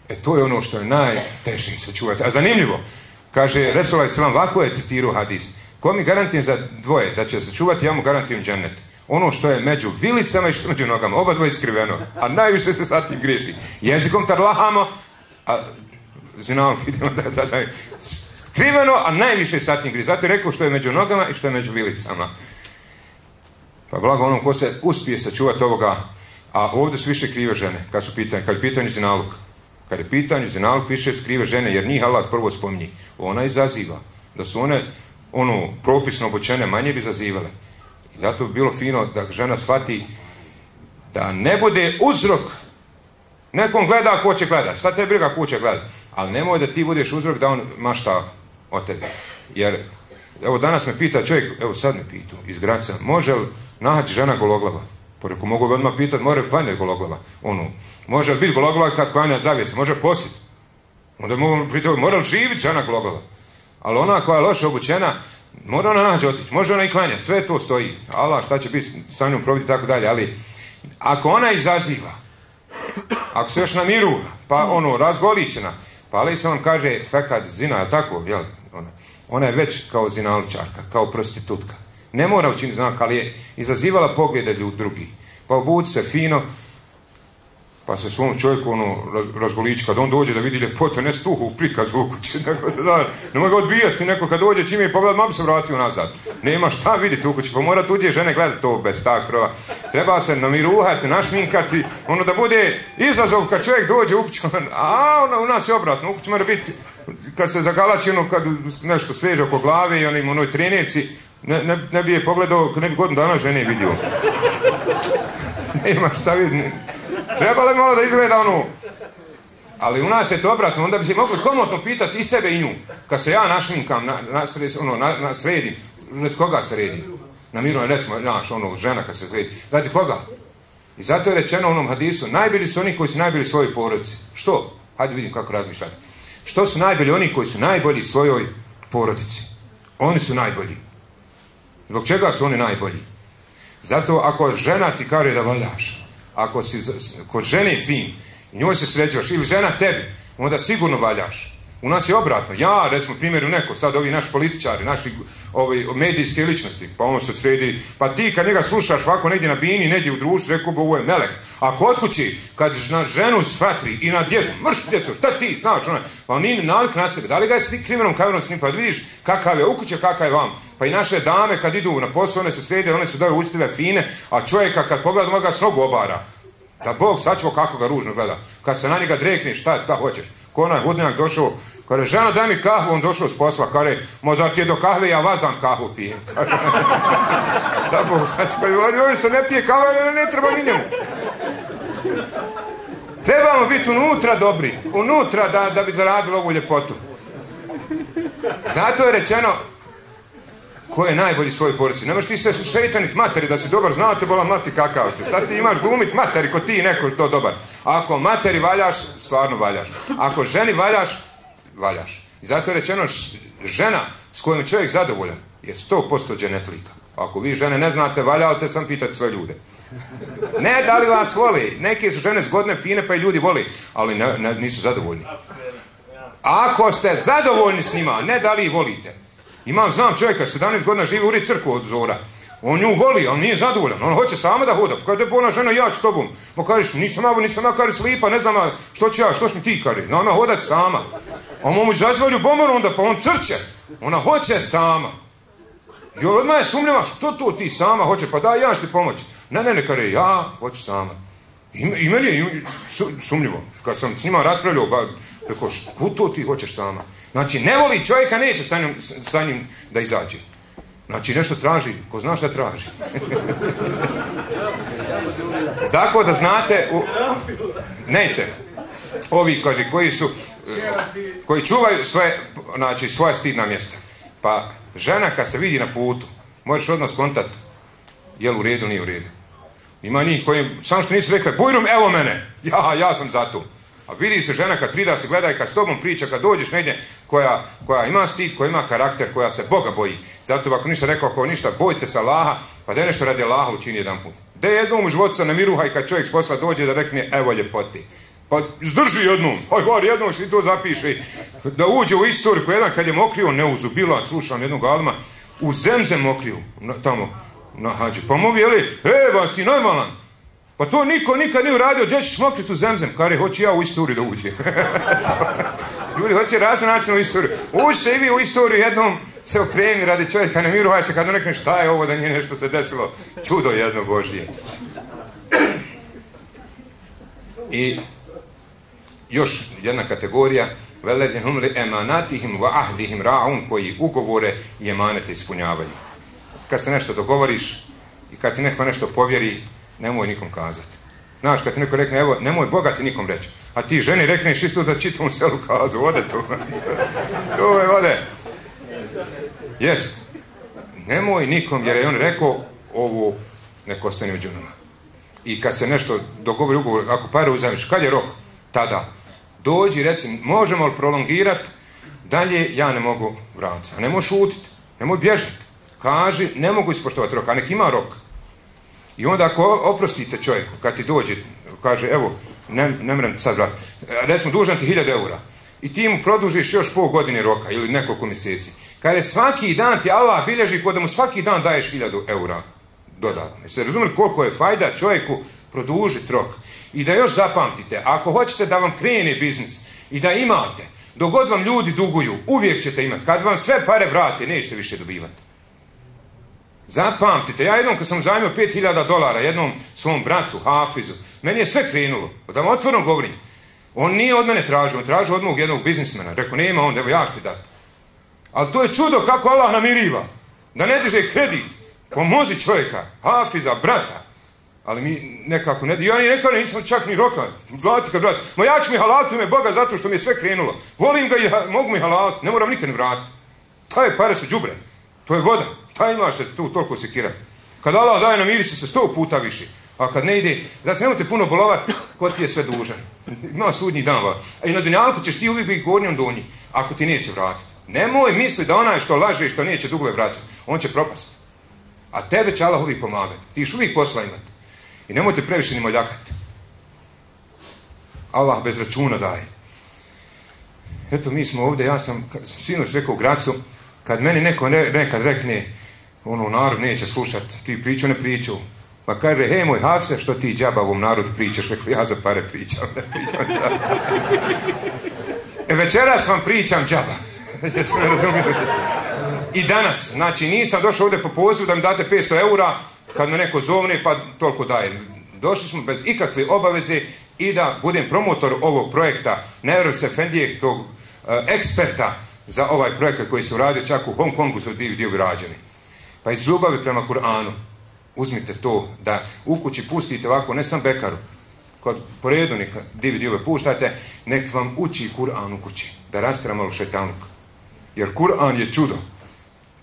E to je ono što je najteže se čuvati. A zanimljivo, kaže Resulaj Islam, ovako je citirao hadis. Ko mi garantujem za dvoje da će se čuvati, ja mu garantujem džennet. Ono što je među vilicama i što je među nogama. Oba dvoje skriveno. A najviše se sa tim griješi. Jezikom tarlahamo, a zinam vidimo da, da, da, skriveno, a najviše sa tim griješi. Zato je rekao što je među nogama i što je među vilicama. Pa blago onom ko se uspije sačuvati ovoga, a ovdje su više krive žene, kad su pitanje, kad je pitanje zinalog. Kad je pitanje zinalog, više skrive žene, jer njih Allah prvo spominji. Ona izaziva. Da su one, ono, propisno obučene, manje bi zazivale. I zato bi bilo fino da žena shvati da ne bude uzrok nekom gleda ko će gledat. Šta te briga ko će gledat? Ali nemoj da ti budeš uzrok da on mašta o tebi. Jer, evo danas me pita čovjek, evo sad me pitu iz Graca, može li naći žena gologlava? Reko, mogu bi odmah pitat, more klanjati gologlava? Ono, može biti gologlava kad klanja zavijest? Može posjet? Onda mogu pitati, mora li živjeti žena gologlava? Ali ona koja je loše obučena, Mora ona nađe otići, može ona i klanja, sve to stoji. Allah šta će biti sa njom probiti i tako dalje, ali ako ona izaziva, ako se još namiru, pa ono, razgoličena, pa ali se on kaže fekat zina, je tako? Jel? Ona, ona je već kao zinalčarka, kao prostitutka. Ne mora učiniti znak, ali je izazivala poglede ljudi drugi. Pa obuci se fino, pa se svom čovjeku ono, razgoliči, kad on dođe da vidi ljepote, ne stuhu u prikazu u kući, da, ne može ga odbijati, neko kad dođe čim je pogled, ma bi se vratio nazad. Nema šta vidjeti u kući, pa mora tuđe žene gledati to bez takrova. Treba se namiruhati, našminkati, ono da bude izazov kad čovjek dođe u kuću, a ono, u nas je obratno, u kući mora biti, kad se zagalači ono, kad nešto sveže oko glave i onim onoj trenirci, ne, ne, ne bi je pogledao, ne bi godinu dana žene vidio. Nema šta vidjeti. Trebalo bi malo da izgleda ono... Ali u nas je to obratno, onda bi se mogli komotno pitati i sebe i nju. Kad se ja našminkam, na, na, ono, na, na sredim, radi koga se redi? Na miru, recimo, naš, ono, žena kad se sredi. Radi koga? I zato je rečeno u onom hadisu, najbolji su oni koji su najbolji svojoj porodici. Što? Hajde vidim kako razmišljate. Što su najbolji oni koji su najbolji svojoj porodici? Oni su najbolji. Zbog čega su oni najbolji? Zato ako žena ti kaže da valjaš, ako si kod žene fin i njoj se sređaš ili žena tebi, onda sigurno valjaš. U nas je obratno. Ja, recimo, primjeru neko, sad ovi naši političari, naši ovi, medijske ličnosti, pa on se sredi, pa ti kad njega slušaš ovako negdje na bini, negdje u društvu, rekao ovo je melek. A kod kući, kad na ženu svatri i na djecu, mrš djecu, šta ti, znaš, ona, pa on nije nalik na sebe, da li ga je sli, krimenom kamerom snim, pa vidiš kakav je u kuće, kakav je vam. Pa i naše dame kad idu na posao, one se srede, one su dole učitelje fine, a čovjeka kad pogleda, moga s nogu obara. Da Bog sačuva kako ga ružno gleda. Kad se na njega drekne, šta, šta hoćeš? Ko onaj hudnjak došao, Kare, žena daj mi kahvu, on došao s posla, kare, možda ti je do kahve, ja vas dam kahvu pijem. da Bog sačuva, on se ne pije kahve, ne, ne treba ni njemu. Trebamo biti unutra dobri, unutra da, da bi zaradili ovu ljepotu. Zato je rečeno, ko je najbolji svoj porodici. Nemaš ti se šeitanit materi da si dobar, znate bola mati kakav se. Šta ti imaš glumit materi ko ti neko što dobar. Ako materi valjaš, stvarno valjaš. Ako ženi valjaš, valjaš. I zato je rečeno žena s kojom čovjek zadovoljan je 100% dženetlika. Ako vi žene ne znate, valjate sam pitati sve ljude. Ne da li vas voli. Neke su žene zgodne, fine, pa i ljudi voli. Ali ne, nisu zadovoljni. Ako ste zadovoljni s njima, ne da li ih volite. Imam, znam čovjeka, 17 godina živi u crkvu od zora. On nju voli, on nije zadovoljan. On hoće sama da hoda. Kada je ona žena, ja ću tobom. Ma kažeš, nisam ja, nisam ja, kari slipa, ne znam što ću ja, što mi ti, kari. No, ona hodat sama. A mu zazva ljubomoru onda, pa on crće. Ona hoće sama. I odmah je sumnjava, što to ti sama hoće, pa da, ja ću ti pomoći. Ne, ne, ne, kare, ja hoću sama. I, meni je sumnjivo. Kad sam s njima raspravljao, ba, rekao, što to ti hoćeš sama? Znači, ne voli čovjeka, neće sa njim, sa njim da izađe. Znači, nešto traži, ko zna šta traži. Tako da znate, ne se, ovi, kaže, koji su, koji čuvaju svoje, znači, svoja stidna mjesta. Pa, žena kad se vidi na putu, možeš odmah skontat, jel u redu, nije u redu. Ima njih koji, samo što nisu rekli, bujrum, evo mene, ja, ja sam za to. A vidi se žena kad prida se gleda i kad s tobom priča, kad dođeš negdje koja, koja ima stid, koja ima karakter, koja se Boga boji. Zato ako ništa rekao, ako ništa, bojte se Laha, pa da nešto radi Laha učini jedan put. Da jednom u životu se namiruha i kad čovjek s posla dođe da rekne, evo ljepoti. Pa zdrži jednom, hoj var, jednom što to zapiše. Da uđe u istoriju, jedan kad je mokrio, ne uzubila, slušam jednog alma, u zemzem mokrio, tamo, na hađu. Pa mu jeli, e, ba, si normalan. Pa to niko nikad nije uradio, gdje ćeš mokriti u zemzem? Kare, hoću ja u istoriju da uđem. Ljudi hoće u istoriju. Uđite i vi u istoriju jednom, se okreni radi čovjeka, ne miruvaj se kad ne rekne šta je ovo da nije nešto se desilo. Čudo jedno Božije. I još jedna kategorija, veledin humli emanatihim wa ahdihim ra'un, koji ugovore i emanete ispunjavaju. Kad se nešto dogovoriš i kad ti neko nešto povjeri, nemoj nikom kazati. Znaš, kad ti neko rekne, evo, nemoj Boga ti nikom reći. A ti ženi rekneš isto da čitom selu kazu, ode tu. to je, ode. Jest. Nemoj nikom, jer je on rekao ovo neko ostane među nama. I kad se nešto dogovori ugovor, ako pare uzamiš, kad je rok? Tada. Dođi, reci, možemo li prolongirati, dalje ja ne mogu vratiti. A ne možeš šutiti. Nemoj bježati. Kaži, ne mogu ispoštovati rok, a nek ima rok. I onda ako oprostite čovjeku, kad ti dođe, kaže, evo, ne, ne mrem sad vrat, recimo, dužan ti 1000 eura, i ti mu produžiš još pol godine roka ili nekoliko mjeseci. Kada svaki dan ti Allah bilježi kod da mu svaki dan daješ 1000 eura dodatno. Jeste razumeli koliko je fajda čovjeku produžiti rok? I da još zapamtite, ako hoćete da vam krene biznis i da imate, dok god vam ljudi duguju, uvijek ćete imati. Kad vam sve pare vrate, nećete više dobivati. Zapamtite, ja jednom kad sam zajmio 5000 dolara jednom svom bratu, Hafizu, meni je sve krenulo. Da vam otvorno govorim. On nije od mene tražio, on tražio od mog jednog biznismena. Rekao, nema on, evo ja ti dati. Ali to je čudo kako Allah namiriva. Da ne diže kredit. Pomozi čovjeka, Hafiza, brata. Ali mi nekako ne... Ja nekako nisam čak ni roka. Vrati kad vrati. Ma ja ću mi halaliti me Boga zato što mi je sve krenulo. Volim ga i mogu mi halaliti. Ne moram nikad ni vratiti. Taj pare su džubre. To je voda. Taj imaš se tu toliko sekirati. Kad Allah daje namirići se sto puta više. A kad ne ide, zato nemojte puno bolovati, ko ti je sve dužan. Ima sudnji dan. A i na dunjalku ćeš ti uvijek biti gornjom donji, ako ti neće vratiti. Nemoj misli da onaj što laže i što neće dugove vraćati, on će propasti. A tebe će Allah uvijek pomagati. Ti još uvijek posla imati. I nemojte previše ni moljakati. Allah bez računa daje. Eto, mi smo ovdje, ja sam sinoć rekao u Gracu, kad meni neko nekad rekne, ono, narod neće slušati, ti priču ne priču. Pa kaže, hej moj Hafse, što ti džaba ovom narodu pričaš? Rekao, ja za pare pričam, ne pričam džaba. E, večeras vam pričam džaba. Razumijeli? I danas, znači nisam došao ovdje po pozivu da mi date 500 eura, kad me neko zovne pa toliko dajem. Došli smo bez ikakve obaveze i da budem promotor ovog projekta Nevros Efendije, tog uh, eksperta za ovaj projekat koji se uradio čak u Hong Kongu su dio, dio rađeni. Pa iz ljubavi prema Kur'anu uzmite to da u kući pustite ovako, ne sam bekaru, kod po redu neka DVD-ove puštate, nek vam uči Kur'an u kući, da rastra malo šetanuk. Jer Kur'an je čudo.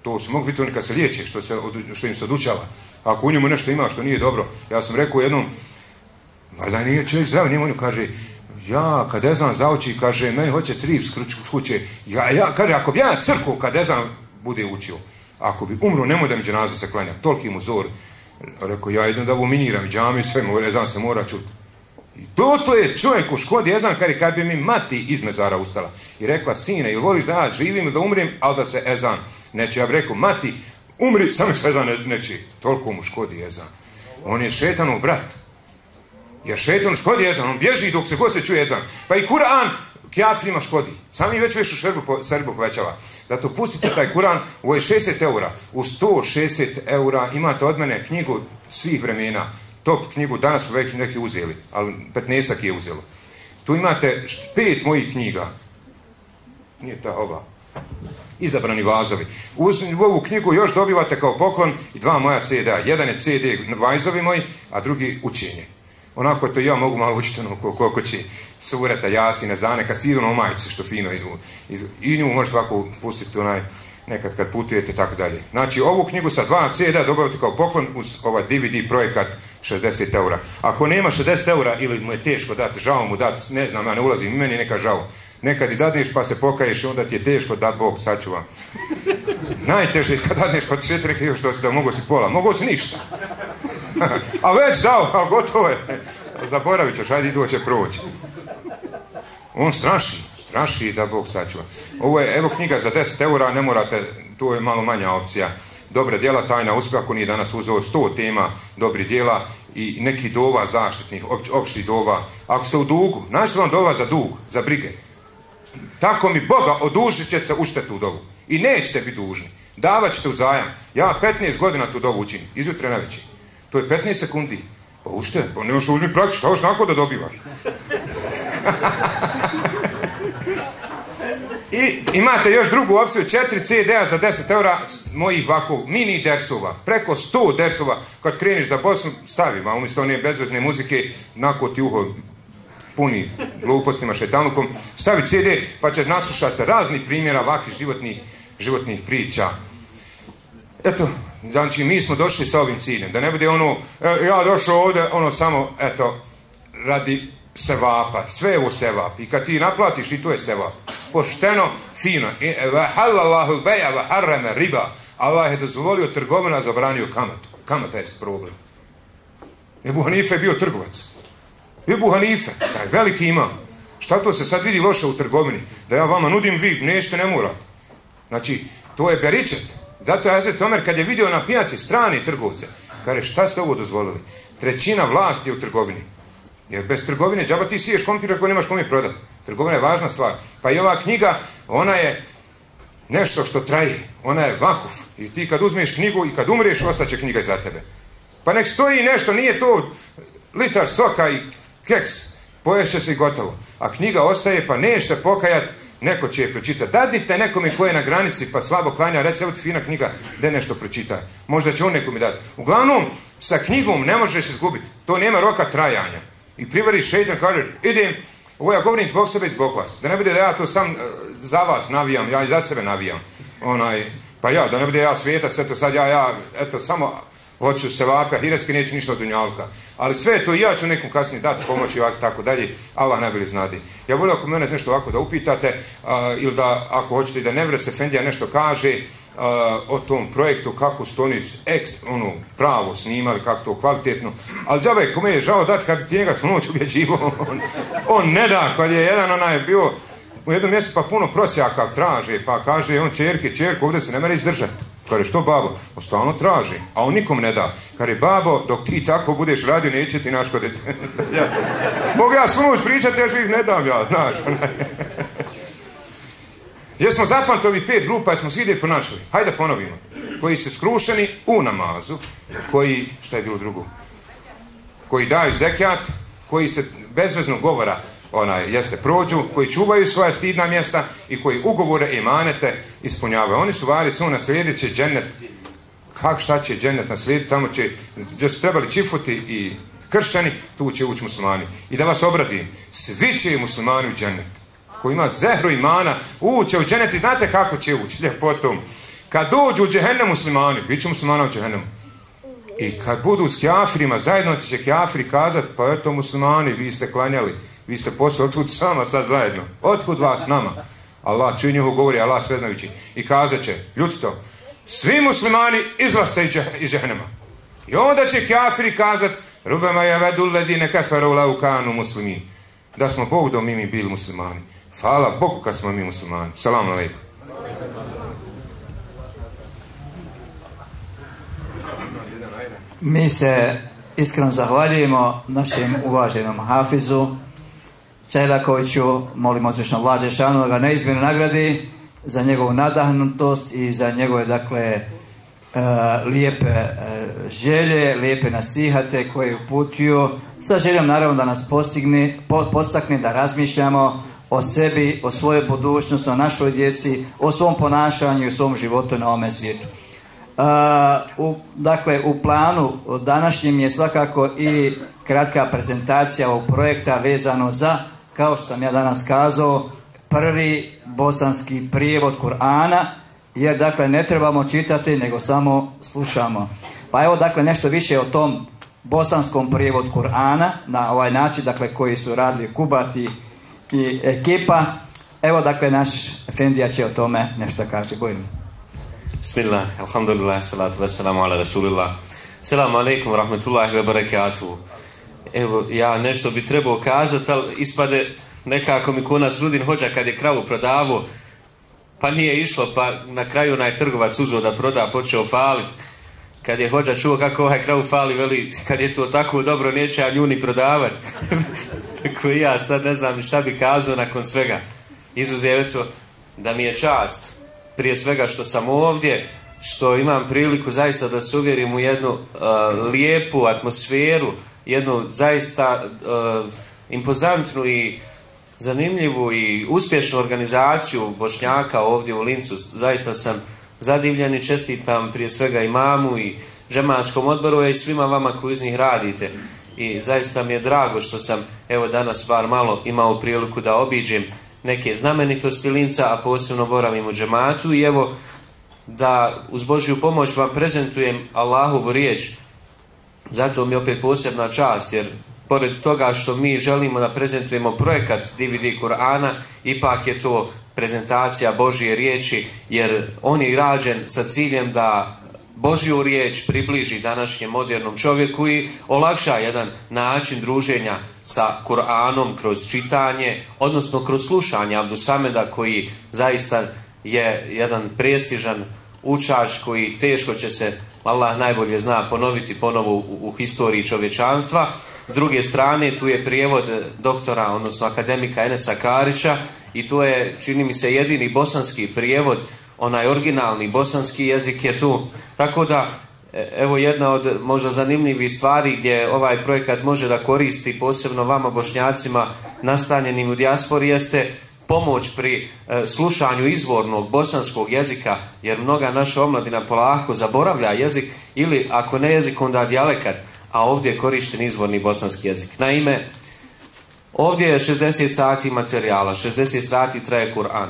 To su mogu vidjeti kad se liječe, što, se, što im se odučava. Ako u njemu nešto ima što nije dobro, ja sam rekao jednom, valjda nije čovjek zdrav, nije on kaže, ja kad Ezan zauči, kaže, meni hoće tri kuće, ja, ja, kaže, ako bi ja crku kad Ezan bude učio, ako bi umro, nemoj da mi dženaza se klanja, toliki mu zor, rekao, ja idem da vominiram džami, sve, Ezan se mora čuti. I to je čovjek u škodi Ezan, kad, kad bi mi mati iz mezara ustala i rekla, sine, ili voliš da ja živim ili da umrijem, ali da se Ezan neće. Ja bih rekao, mati, umri, samo se Ezan neće. Toliko mu škodi Ezan. On je šetanov brat. Jer šetan škodi Ezan, on bježi dok se god se čuje Ezan. Pa i Kur'an kjafrima škodi. Sami već već u šerbu, povećava. Zato pustite taj Kur'an, ovo je 60 eura. U 160 eura imate od mene knjigu svih vremena top knjigu, danas su već neki uzeli, ali 15 je uzelo. Tu imate pet mojih knjiga. Nije ta ova. Izabrani vazovi. Uz ovu knjigu još dobivate kao poklon i dva moja CD-a. Jedan je CD vazovi moji, a drugi učenje. Onako to ja mogu malo učiti ono koliko će sureta, jasine, zane, kad si idu na majice što fino idu. I nju možete ovako pustiti onaj nekad kad putujete tako dalje. Znači ovu knjigu sa dva CD dobavite kao poklon uz ovaj DVD projekat 60 eura. Ako nema 60 eura ili mu je teško dati, žao mu dati, ne znam, ja ne ulazim, meni neka žao. Nekad i dadneš pa se pokaješ i onda ti je teško dat Bog sačuva. Najteže je kad dadneš pa ti sve rekli još što si da mogu si pola. Mogu si ništa. a već dao, a gotovo je. Zaboravit ćeš, ajde i će proći. On straši, straši da Bog sačuva. Ovo je, evo knjiga za 10 eura, ne morate, tu je malo manja opcija dobre djela, tajna uspjeha, ako nije danas uzeo sto tema dobri djela i neki dova zaštitnih, opštih dova. Ako ste u dugu, znaš vam dova za dug, za brige? Tako mi Boga odužit će se uštetu u dovu. I nećete biti dužni. Davat ćete u zajam. Ja 15 godina tu dovu učinim, izjutre na. To je 15 sekundi. Pa ušte, pa ne što uzmi praktično, šta hoš nakon da dobivaš? I imate još drugu opciju, 4 CD-a za 10 eura mojih ovako mini dersova. Preko 100 dersova, kad kreniš za Bosnu, stavim, a umjesto one bezvezne muzike, nako ti uho puni glupostima, šetanukom, stavi CD pa će naslušati se raznih primjera ovakvih životnih, životnih priča. Eto, znači mi smo došli sa ovim ciljem, da ne bude ono, e, ja došao ovdje, ono samo, eto, radi sevapa, sve je u sevap. I kad ti naplatiš i to je sevap. Pošteno, fino. Harrame riba. Allah je dozvolio trgovina, zabranio kamatu. Kamata je problem. Ebu Hanife je bio trgovac. Ebu Hanife, taj veliki imam. Šta to se sad vidi loše u trgovini? Da ja vama nudim vi, nešto ne morate. Znači, to je beričet. Zato je Hazret Omer kad je vidio na pijaci strani trgovce, kaže šta ste ovo dozvolili? Trećina vlasti je u trgovini. Jer bez trgovine, džaba ti siješ kompir ako nemaš kom je prodat. Trgovina je važna stvar. Pa i ova knjiga, ona je nešto što traje. Ona je vakuf. I ti kad uzmeš knjigu i kad umriješ, ostaće knjiga za tebe. Pa nek stoji nešto, nije to litar soka i keks. Poješće se i gotovo. A knjiga ostaje, pa neš se pokajat, neko će je pročitati. Dadite nekome ko je na granici, pa slabo klanja, reci, evo ti fina knjiga, da nešto pročita. Možda će on nekome dati. Uglavnom, sa knjigom ne možeš izgubiti. To nema roka trajanja. I privari šeitan, kaže, idem, ovo ja govorim zbog sebe i zbog vas. Da ne bude da ja to sam za vas navijam, ja i za sebe navijam. Onaj, pa ja, da ne bude ja svijetac, eto sad ja, ja, eto, samo hoću se vaka, hireski neću ništa od dunjalka. Ali sve to i ja ću nekom kasnije dati pomoći ovako tako dalje, Allah najbolje znadi. Ja volim ako mene nešto ovako da upitate, ili da ako hoćete da Nevre Sefendija nešto kaže, o tom projektu, kako su oni eks, ono, pravo snimali, kako to kvalitetno. Ali džabe, kome je žao dati kad ti njega su noć ubjeđivo, on, ne da, kad je jedan onaj bio u jednom mjestu pa puno prosjaka traže, pa kaže on čerke, čerko, ovdje se ne mora izdržati. Kaže, što babo? On stalno traži, a on nikom ne da. Kaže, babo, dok ti tako budeš radio, neće ti naškoditi. ja. Mogu ja svu noć pričati, ja ih ne dam ja, znaš. Jesmo zapamtili ovih pet grupa, jesmo svi ponašali. Hajde ponovimo. Koji su skrušeni u namazu, koji, šta je bilo drugo? Koji daju zekijat, koji se bezvezno govora onaj, jeste prođu, koji čuvaju svoja stidna mjesta i koji ugovore i manete ispunjavaju. Oni su vari su naslijedit će džennet. Kak šta će džennet naslijediti? Tamo će, gdje su trebali čifuti i kršćani, tu će ući muslimani. I da vas obradim, svi će muslimani u ko ima zehru imana, uće u dženet i znate kako će ući, ljepotom. Kad dođu u džehennem muslimani, bit će muslimana u džehennemu. I kad budu s kjafirima, zajedno će kjafiri kazati, pa eto muslimani, vi ste klanjali, vi ste poslali otkud s nama sad zajedno. Otkud vas nama? Allah čuje njihovo govori, Allah sveznajući. I kazat će, ljudito, svi muslimani izlaste iz džehennema. I onda će kjafiri kazat, rubema je vedu ledine kaferu laukanu muslimin. Da smo Bog do mi bili muslimani. Hvala Bogu kad smo mi muslimani. Salam alaikum. Mi se iskreno zahvaljujemo našem uvaženom Hafizu Čajlakoviću, molimo uzvišno vlade Šanu ga neizmjerno nagradi za njegovu nadahnutost i za njegove dakle e, lijepe e, želje, lijepe nasihate koje je uputio sa željom naravno da nas postigne, postakne da razmišljamo o sebi, o svojoj budućnosti, o našoj djeci, o svom ponašanju i svom životu na ovome svijetu. u, dakle, u planu današnjem je svakako i kratka prezentacija ovog projekta vezano za, kao što sam ja danas kazao, prvi bosanski prijevod Kur'ana, jer dakle ne trebamo čitati, nego samo slušamo. Pa evo dakle nešto više o tom bosanskom prijevodu Kur'ana na ovaj način, dakle koji su radili Kubati i ekipa. Evo dakle naš Efendija će o tome nešto kaže. Bojim. Bismillah, alhamdulillah, salatu wassalamu ala rasulillah. Salamu alaikum, rahmatullahi wa barakatuhu. Evo, ja nešto bi trebao kazati, ali ispade nekako mi kuna Rudin hođa kad je kravu prodavao, pa nije išlo, pa na kraju onaj trgovac uzeo da proda, počeo falit. Kad je hođa čuo kako ovaj kravu fali, veli, kad je to tako dobro, neće ja nju ni prodavat. koji ja sad ne znam šta bi kazao nakon svega. Izuzev to da mi je čast prije svega što sam ovdje, što imam priliku zaista da se uvjerim u jednu uh, lijepu atmosferu, jednu zaista uh, impozantnu i zanimljivu i uspješnu organizaciju Bošnjaka ovdje u Lincu. Zaista sam zadivljen i čestitam prije svega i mamu i žemačkom odboru i svima vama koji iz njih radite i zaista mi je drago što sam evo danas bar malo imao priliku da obiđem neke znamenitosti Linca, a posebno boravim u džematu i evo da uz Božju pomoć vam prezentujem Allahovu riječ. Zato mi je opet posebna čast jer pored toga što mi želimo da prezentujemo projekat DVD Kur'ana, ipak je to prezentacija Božije riječi, jer on je rađen sa ciljem da Božju riječ približi današnjem modernom čovjeku i olakša jedan način druženja sa Koranom kroz čitanje, odnosno kroz slušanje Abdusameda koji zaista je jedan prestižan učač koji teško će se, Allah najbolje zna, ponoviti ponovo u, historiji čovječanstva. S druge strane, tu je prijevod doktora, odnosno akademika Enesa Karića i to je, čini mi se, jedini bosanski prijevod, onaj originalni bosanski jezik je tu. Tako da, e, evo jedna od možda zanimljivih stvari gdje ovaj projekat može da koristi posebno vama bošnjacima nastanjenim u dijaspori jeste pomoć pri e, slušanju izvornog bosanskog jezika, jer mnoga naša omladina polako zaboravlja jezik ili ako ne jezik onda dijalekat, a ovdje je korišten izvorni bosanski jezik. Naime, ovdje je 60 sati materijala, 60 sati traje Kur'an.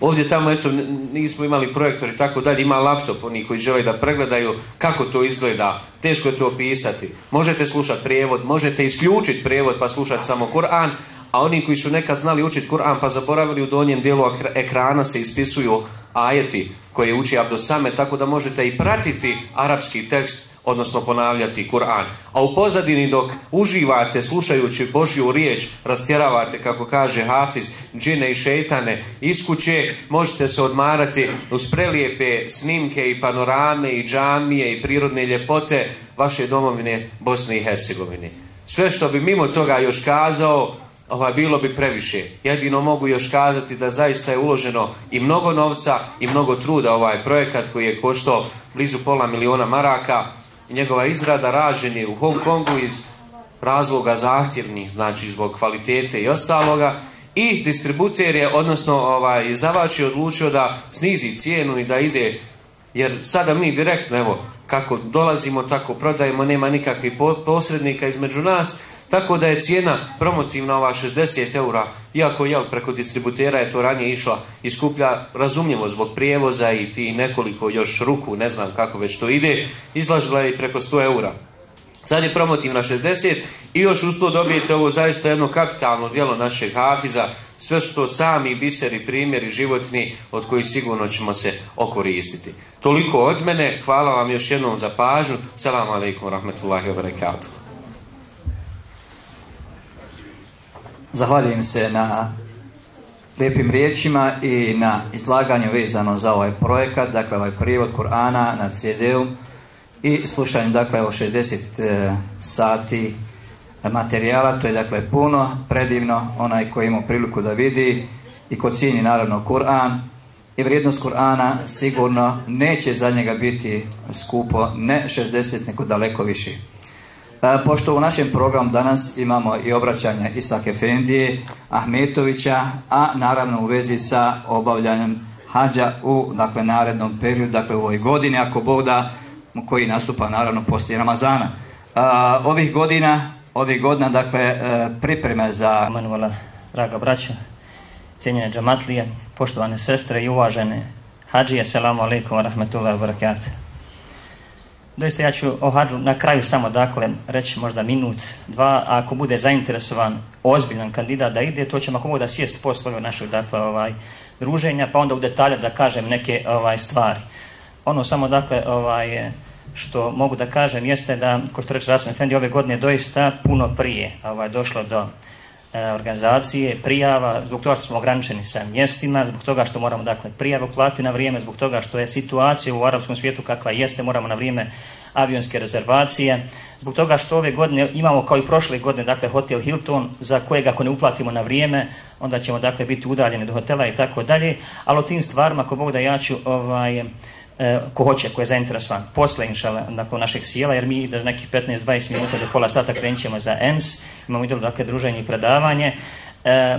Ovdje tamo, eto, nismo imali projektor i tako dalje, ima laptop, oni koji žele da pregledaju kako to izgleda, teško je to opisati. Možete slušati prijevod, možete isključiti prijevod pa slušati samo Kur'an, a oni koji su nekad znali učiti Kur'an pa zaboravili u donjem dijelu ekrana se ispisuju ajeti koje uči Abdosame, tako da možete i pratiti arapski tekst, odnosno ponavljati Kur'an. A u pozadini dok uživate slušajući Božju riječ, rastjeravate, kako kaže Hafiz, džine i šeitane iz kuće, možete se odmarati uz prelijepe snimke i panorame i džamije i prirodne ljepote vaše domovine Bosne i Hercegovine. Sve što bi mimo toga još kazao, ovaj, bilo bi previše. Jedino mogu još kazati da zaista je uloženo i mnogo novca i mnogo truda ovaj projekat koji je koštao blizu pola miliona maraka. Njegova izrada rađen je u Hong Kongu iz razloga zahtjevnih, znači zbog kvalitete i ostaloga. I distributer je, odnosno ovaj, izdavač je odlučio da snizi cijenu i da ide, jer sada mi direktno, evo, kako dolazimo, tako prodajemo, nema nikakvih posrednika između nas, tako da je cijena promotivna ova 60 eura, iako jel, preko distributera je to ranije išla i skuplja, razumljivo zbog prijevoza i ti nekoliko još ruku, ne znam kako već to ide, izlažila je i preko 100 eura. Sad je promotivna 60 i još uz to dobijete ovo zaista jedno kapitalno djelo našeg hafiza, sve što sami biseri, primjeri životni od kojih sigurno ćemo se okoristiti. Toliko od mene, hvala vam još jednom za pažnju. Salam alaikum rahmetullahi wa. Zahvaljujem se na lijepim riječima i na izlaganju vezano za ovaj projekat, dakle ovaj prijevod Kur'ana na CD-u. I slušanju dakle o 60 e, sati materijala, to je dakle puno, predivno, onaj koji ima priliku da vidi i ko cijeni naravno Kur'an i vrijednost Kur'ana sigurno neće za njega biti skupo ne 60 nego daleko više. E, pošto u našem programu danas imamo i obraćanje Isak Efendije, Ahmetovića, a naravno u vezi sa obavljanjem hađa u dakle, narednom periodu, dakle u ovoj godini, ako Bog da, koji nastupa naravno poslije Ramazana. E, ovih godina, ovih godina, dakle, e, pripreme za... Manuela, draga braća, cijenjene džamatlije, poštovane sestre i uvažene hađije, selamu alaikum wa rahmatullahi wa barakatuh. Doista ja ću o na kraju samo dakle reći možda minut, dva, a ako bude zainteresovan ozbiljan kandidat da ide, to ćemo ako mogu da sjest poslove našeg dakle ovaj druženja, pa onda u detalje da kažem neke ovaj stvari. Ono samo dakle ovaj što mogu da kažem jeste da, ko što reče Rasim Efendi, ove godine doista puno prije ovaj, došlo do organizacije, prijava, zbog toga što smo ograničeni sa mjestima, zbog toga što moramo dakle prijavu platiti na vrijeme, zbog toga što je situacija u arapskom svijetu kakva jeste, moramo na vrijeme avionske rezervacije, zbog toga što ove godine imamo kao i prošle godine dakle hotel Hilton za kojeg ako ne uplatimo na vrijeme, onda ćemo dakle biti udaljeni do hotela i tako dalje, ali o tim stvarima ako Bog da ja ću ovaj, e, ko hoće, ko je zainteresovan posle inšala nakon našeg sjela, jer mi da nekih 15-20 minuta do pola sata krenut ćemo za ENS, imamo idelo dakle druženje i predavanje. E,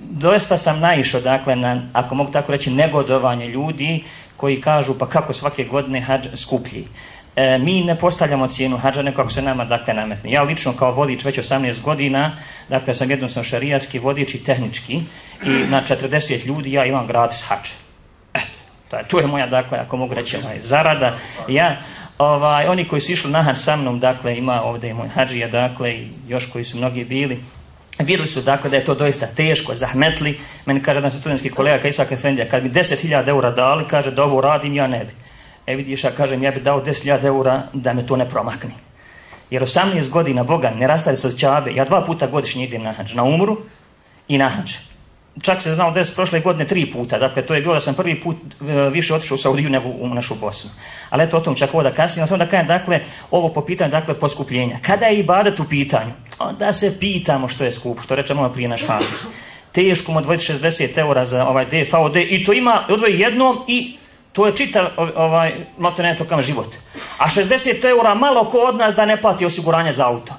doista sam naišao, dakle, na, ako mogu tako reći, negodovanje ljudi koji kažu pa kako svake godine hađ skuplji. E, mi ne postavljamo cijenu hađa neko ako se nama dakle nametne. Ja lično kao vodič već 18 godina, dakle sam jednostavno šarijatski vodič i tehnički i na 40 ljudi ja imam gratis hađe tu je moja, dakle, ako mogu reći, ovaj, zarada. Ja, ovaj, oni koji su išli na hađ sa mnom, dakle, ima ovdje i moj hađija, dakle, i još koji su mnogi bili, Vidjeli su dakle da je to doista teško, zahmetli. Meni kaže jedan studentski kolega Isak Efendija, kad bi 10.000 eura dali, kaže da ovo radim, ja ne bi. E vidiš, ja kažem, ja bi dao 10.000 eura da me to ne promakne. Jer 18 godina, Boga, ne se od čabe. Ja dva puta godišnje idem na hađ, na umru i na hađ. Čak se znao des prošle godine tri puta. Dakle, to je bilo da sam prvi put e, više otišao u Saudiju nego u našu Bosnu. Ali eto, o tom čak ovo da kasnije. Samo da kažem, dakle, ovo po pitanju, dakle, poskupljenja. Kada je ibadat u pitanju? Onda se pitamo što je skup, što reče malo prije naš Hafiz. Teško mu odvojiti 60 eura za ovaj DVOD i to ima odvoji jednom i to je čitav ovaj, ne to kam život. A 60 eura malo ko od nas da ne plati osiguranje za auto.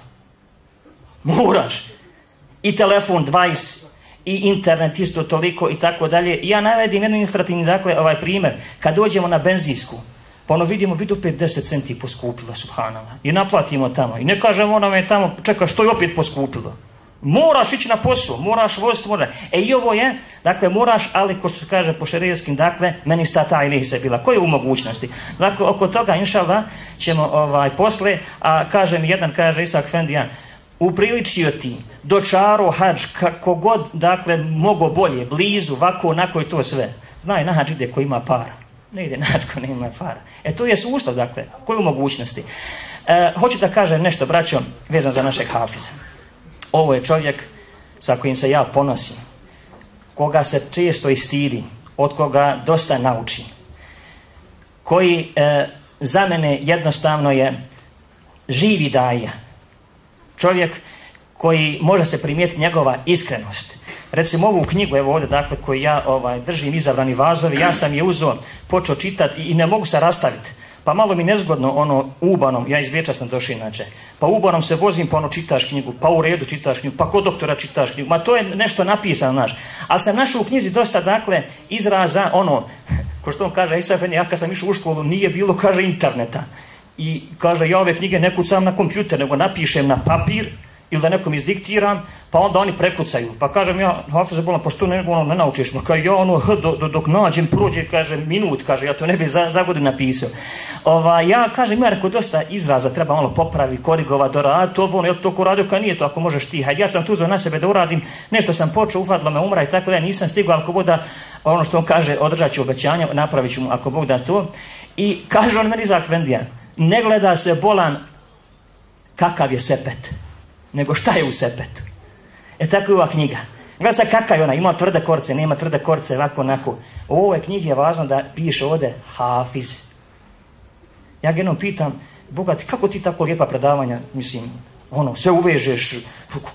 Moraš. I telefon 20, i internet isto toliko i tako dalje. Ja navedim jedan ilustrativni dakle, ovaj primjer. Kad dođemo na benzinsku, pa ono vidimo, vidu 50 centi poskupila, subhanala. I naplatimo tamo. I ne kažemo onome tamo, čeka, što je opet poskupilo? Moraš ići na posao, moraš voziti, moraš. E i ovo je, dakle, moraš, ali ko što se kaže po šerijskim, dakle, meni sta ta ili se bila. Koje u mogućnosti? Dakle, oko toga, inšallah, ćemo ovaj, posle, a kažem, jedan kaže Isak Fendija, upriličio ti, dočaro hađ, kako god, dakle, mogo bolje, blizu, vako, onako i to sve. Znaj, na hađ ide ko ima para. Ne ide na hađ ko nema para. E to je sustav, dakle, koje mogućnosti. E, hoću da kažem nešto, braćo, vezan za našeg hafiza. Ovo je čovjek sa kojim se ja ponosim, koga se često istidi, od koga dosta nauči, koji e, za mene jednostavno je živi daja, čovjek koji može se primijetiti njegova iskrenost. Recimo ovu knjigu, evo ovdje, dakle, koju ja ovaj, držim izabrani vazovi, ja sam je uzeo, počeo čitati i ne mogu se rastaviti. Pa malo mi nezgodno ono ubanom, ja iz Beča sam došao inače, pa ubanom se vozim pa ono čitaš knjigu, pa u redu čitaš knjigu, pa kod doktora čitaš knjigu, ma to je nešto napisano, znaš. Ali sam našao u knjizi dosta, dakle, izraza, ono, ko što on kaže, ja kad sam išao u školu, nije bilo, kaže, interneta. I kaže, ja ove knjige ne kucam na kompjuter, nego napišem na papir, ili da nekom izdiktiram, pa onda oni prekucaju. Pa kažem ja, Hafize bolan, pa što ne, ono, ne naučiš? Ma kaj ja ono, do, dok nađem, prođe, kaže, minut, kaže, ja to ne bi za, za godinu napisao. Ova, ja kažem, ima rekao, dosta izraza treba malo popravi, korigova, doraditi, ovo, ono, jel to ko radio, kad nije to, ako možeš ti, hajde, ja sam tu za na sebe da uradim, nešto sam počeo, ufadilo me umra i tako da, nisam stigao, ako da, ono što on kaže, održat ću obećanja, napravit ću mu, ako Bog da to. I kaže on meni za ne gleda se bolan kakav je sepet, nego šta je u sepetu. E tako je ova knjiga. Gleda se kakav je ona, ima tvrde korce, nema tvrde korce, ovako, onako. U ovoj knjigi je važno da piše ovdje Hafiz. Ja ga jednom pitam, Boga, kako ti tako lijepa predavanja, mislim, ono, sve uvežeš,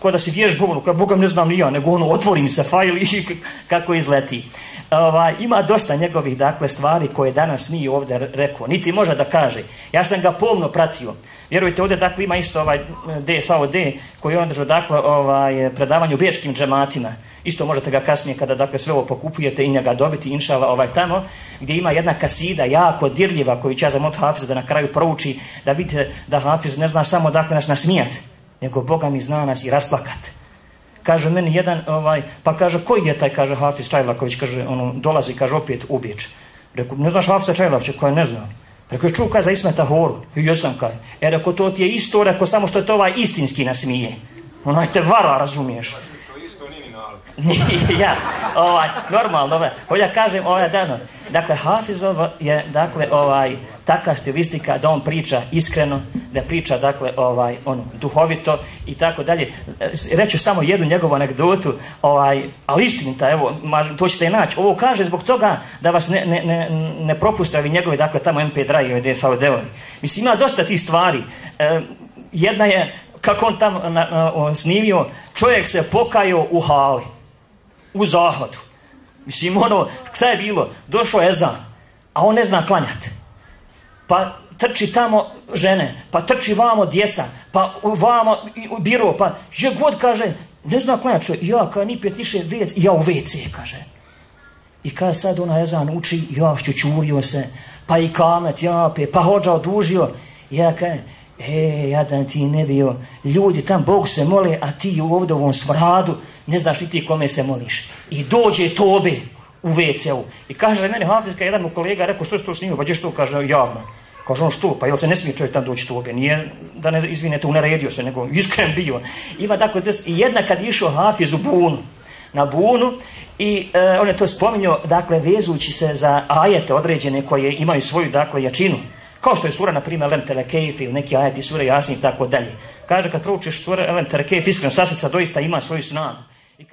kao da si vježbovo, kao Boga ne znam ni ja, nego ono, otvori mi se fajl i kako izleti. Ova, ima dosta njegovih, dakle, stvari koje danas nije ovdje rekao, niti može da kaže. Ja sam ga pomno pratio. Vjerujte, ovdje, dakle, ima isto ovaj DFOD koji on držao, dakle, ovaj, predavanje u bečkim džematima. Isto možete ga kasnije kada dakle sve ovo pokupujete i njega dobiti inšala ovaj tamo gdje ima jedna kasida jako dirljiva koju će ja zamot Hafiza da na kraju prouči da vidite da Hafiz ne zna samo dakle nas nasmijat nego Boga mi zna nas i rasplakat. Kaže meni jedan ovaj pa kaže koji je taj kaže Hafiz Čajlaković kaže ono dolazi kaže opet u Beč. Rekao ne znaš Hafiza Čajlakovića koja ne zna. Rekao čuo kaže za Ismeta Horu. I jesam kaj. E rekao to ti je isto rekao samo što je to ovaj istinski nasmije. Onaj te vara razumiješ. ja, ovaj, normalno, ovaj, hoća kažem, ovaj, dano, dakle, Hafizov je, dakle, ovaj, takva stilistika da on priča iskreno, da priča, dakle, ovaj, ono, duhovito i tako dalje. Reću samo jednu njegovu anegdotu, ovaj, ali istinita, evo, to ćete i naći. Ovo kaže zbog toga da vas ne, ne, ne, ne propuste ovi njegovi, dakle, tamo MP Drive, ovaj DVD-ovi. Mislim, ima dosta tih stvari. E, jedna je, kako on tamo snimio, čovjek se pokajao u hali u zahvatu. Mislim, ono, šta je bilo? Došao Ezan, a on ne zna klanjati. Pa trči tamo žene, pa trči vamo djeca, pa vamo biro, pa že god kaže, ne zna klanjati. Ja, kada ni pet tiše vec, ja u WC, kaže. I kada sad ona Ezan uči, ja šćučurio se, pa i kamet, ja, pa hođa odužio, ja kaže, e, jadan ti ne bio, ljudi tam, Bog se mole, a ti ovdje u ovom smradu, ne znaš ni ti kome se moliš. I dođe tobe u WC-u. I kaže meni Hafizka, jedan mu kolega, rekao, što si to snimio? Pa ćeš to, kaže, javno. Kaže on što, pa jel se ne smije čovjek tam doći tobe? Nije, da ne izvinete, unaredio se, nego iskren bio. Ima dakle, i jedna kad je išao Hafiz u bunu, na bunu i e, on je to spominjao, dakle, vezujući se za ajete određene koje imaju svoju, dakle, jačinu. Kao što je sura, na primjer, Elem Telekejf ili neki ajeti sura Jasni i tako dalje. Kaže, kad proučiš sura Elem Telekejf, iskreno, sasvica doista ima svoju snagu. И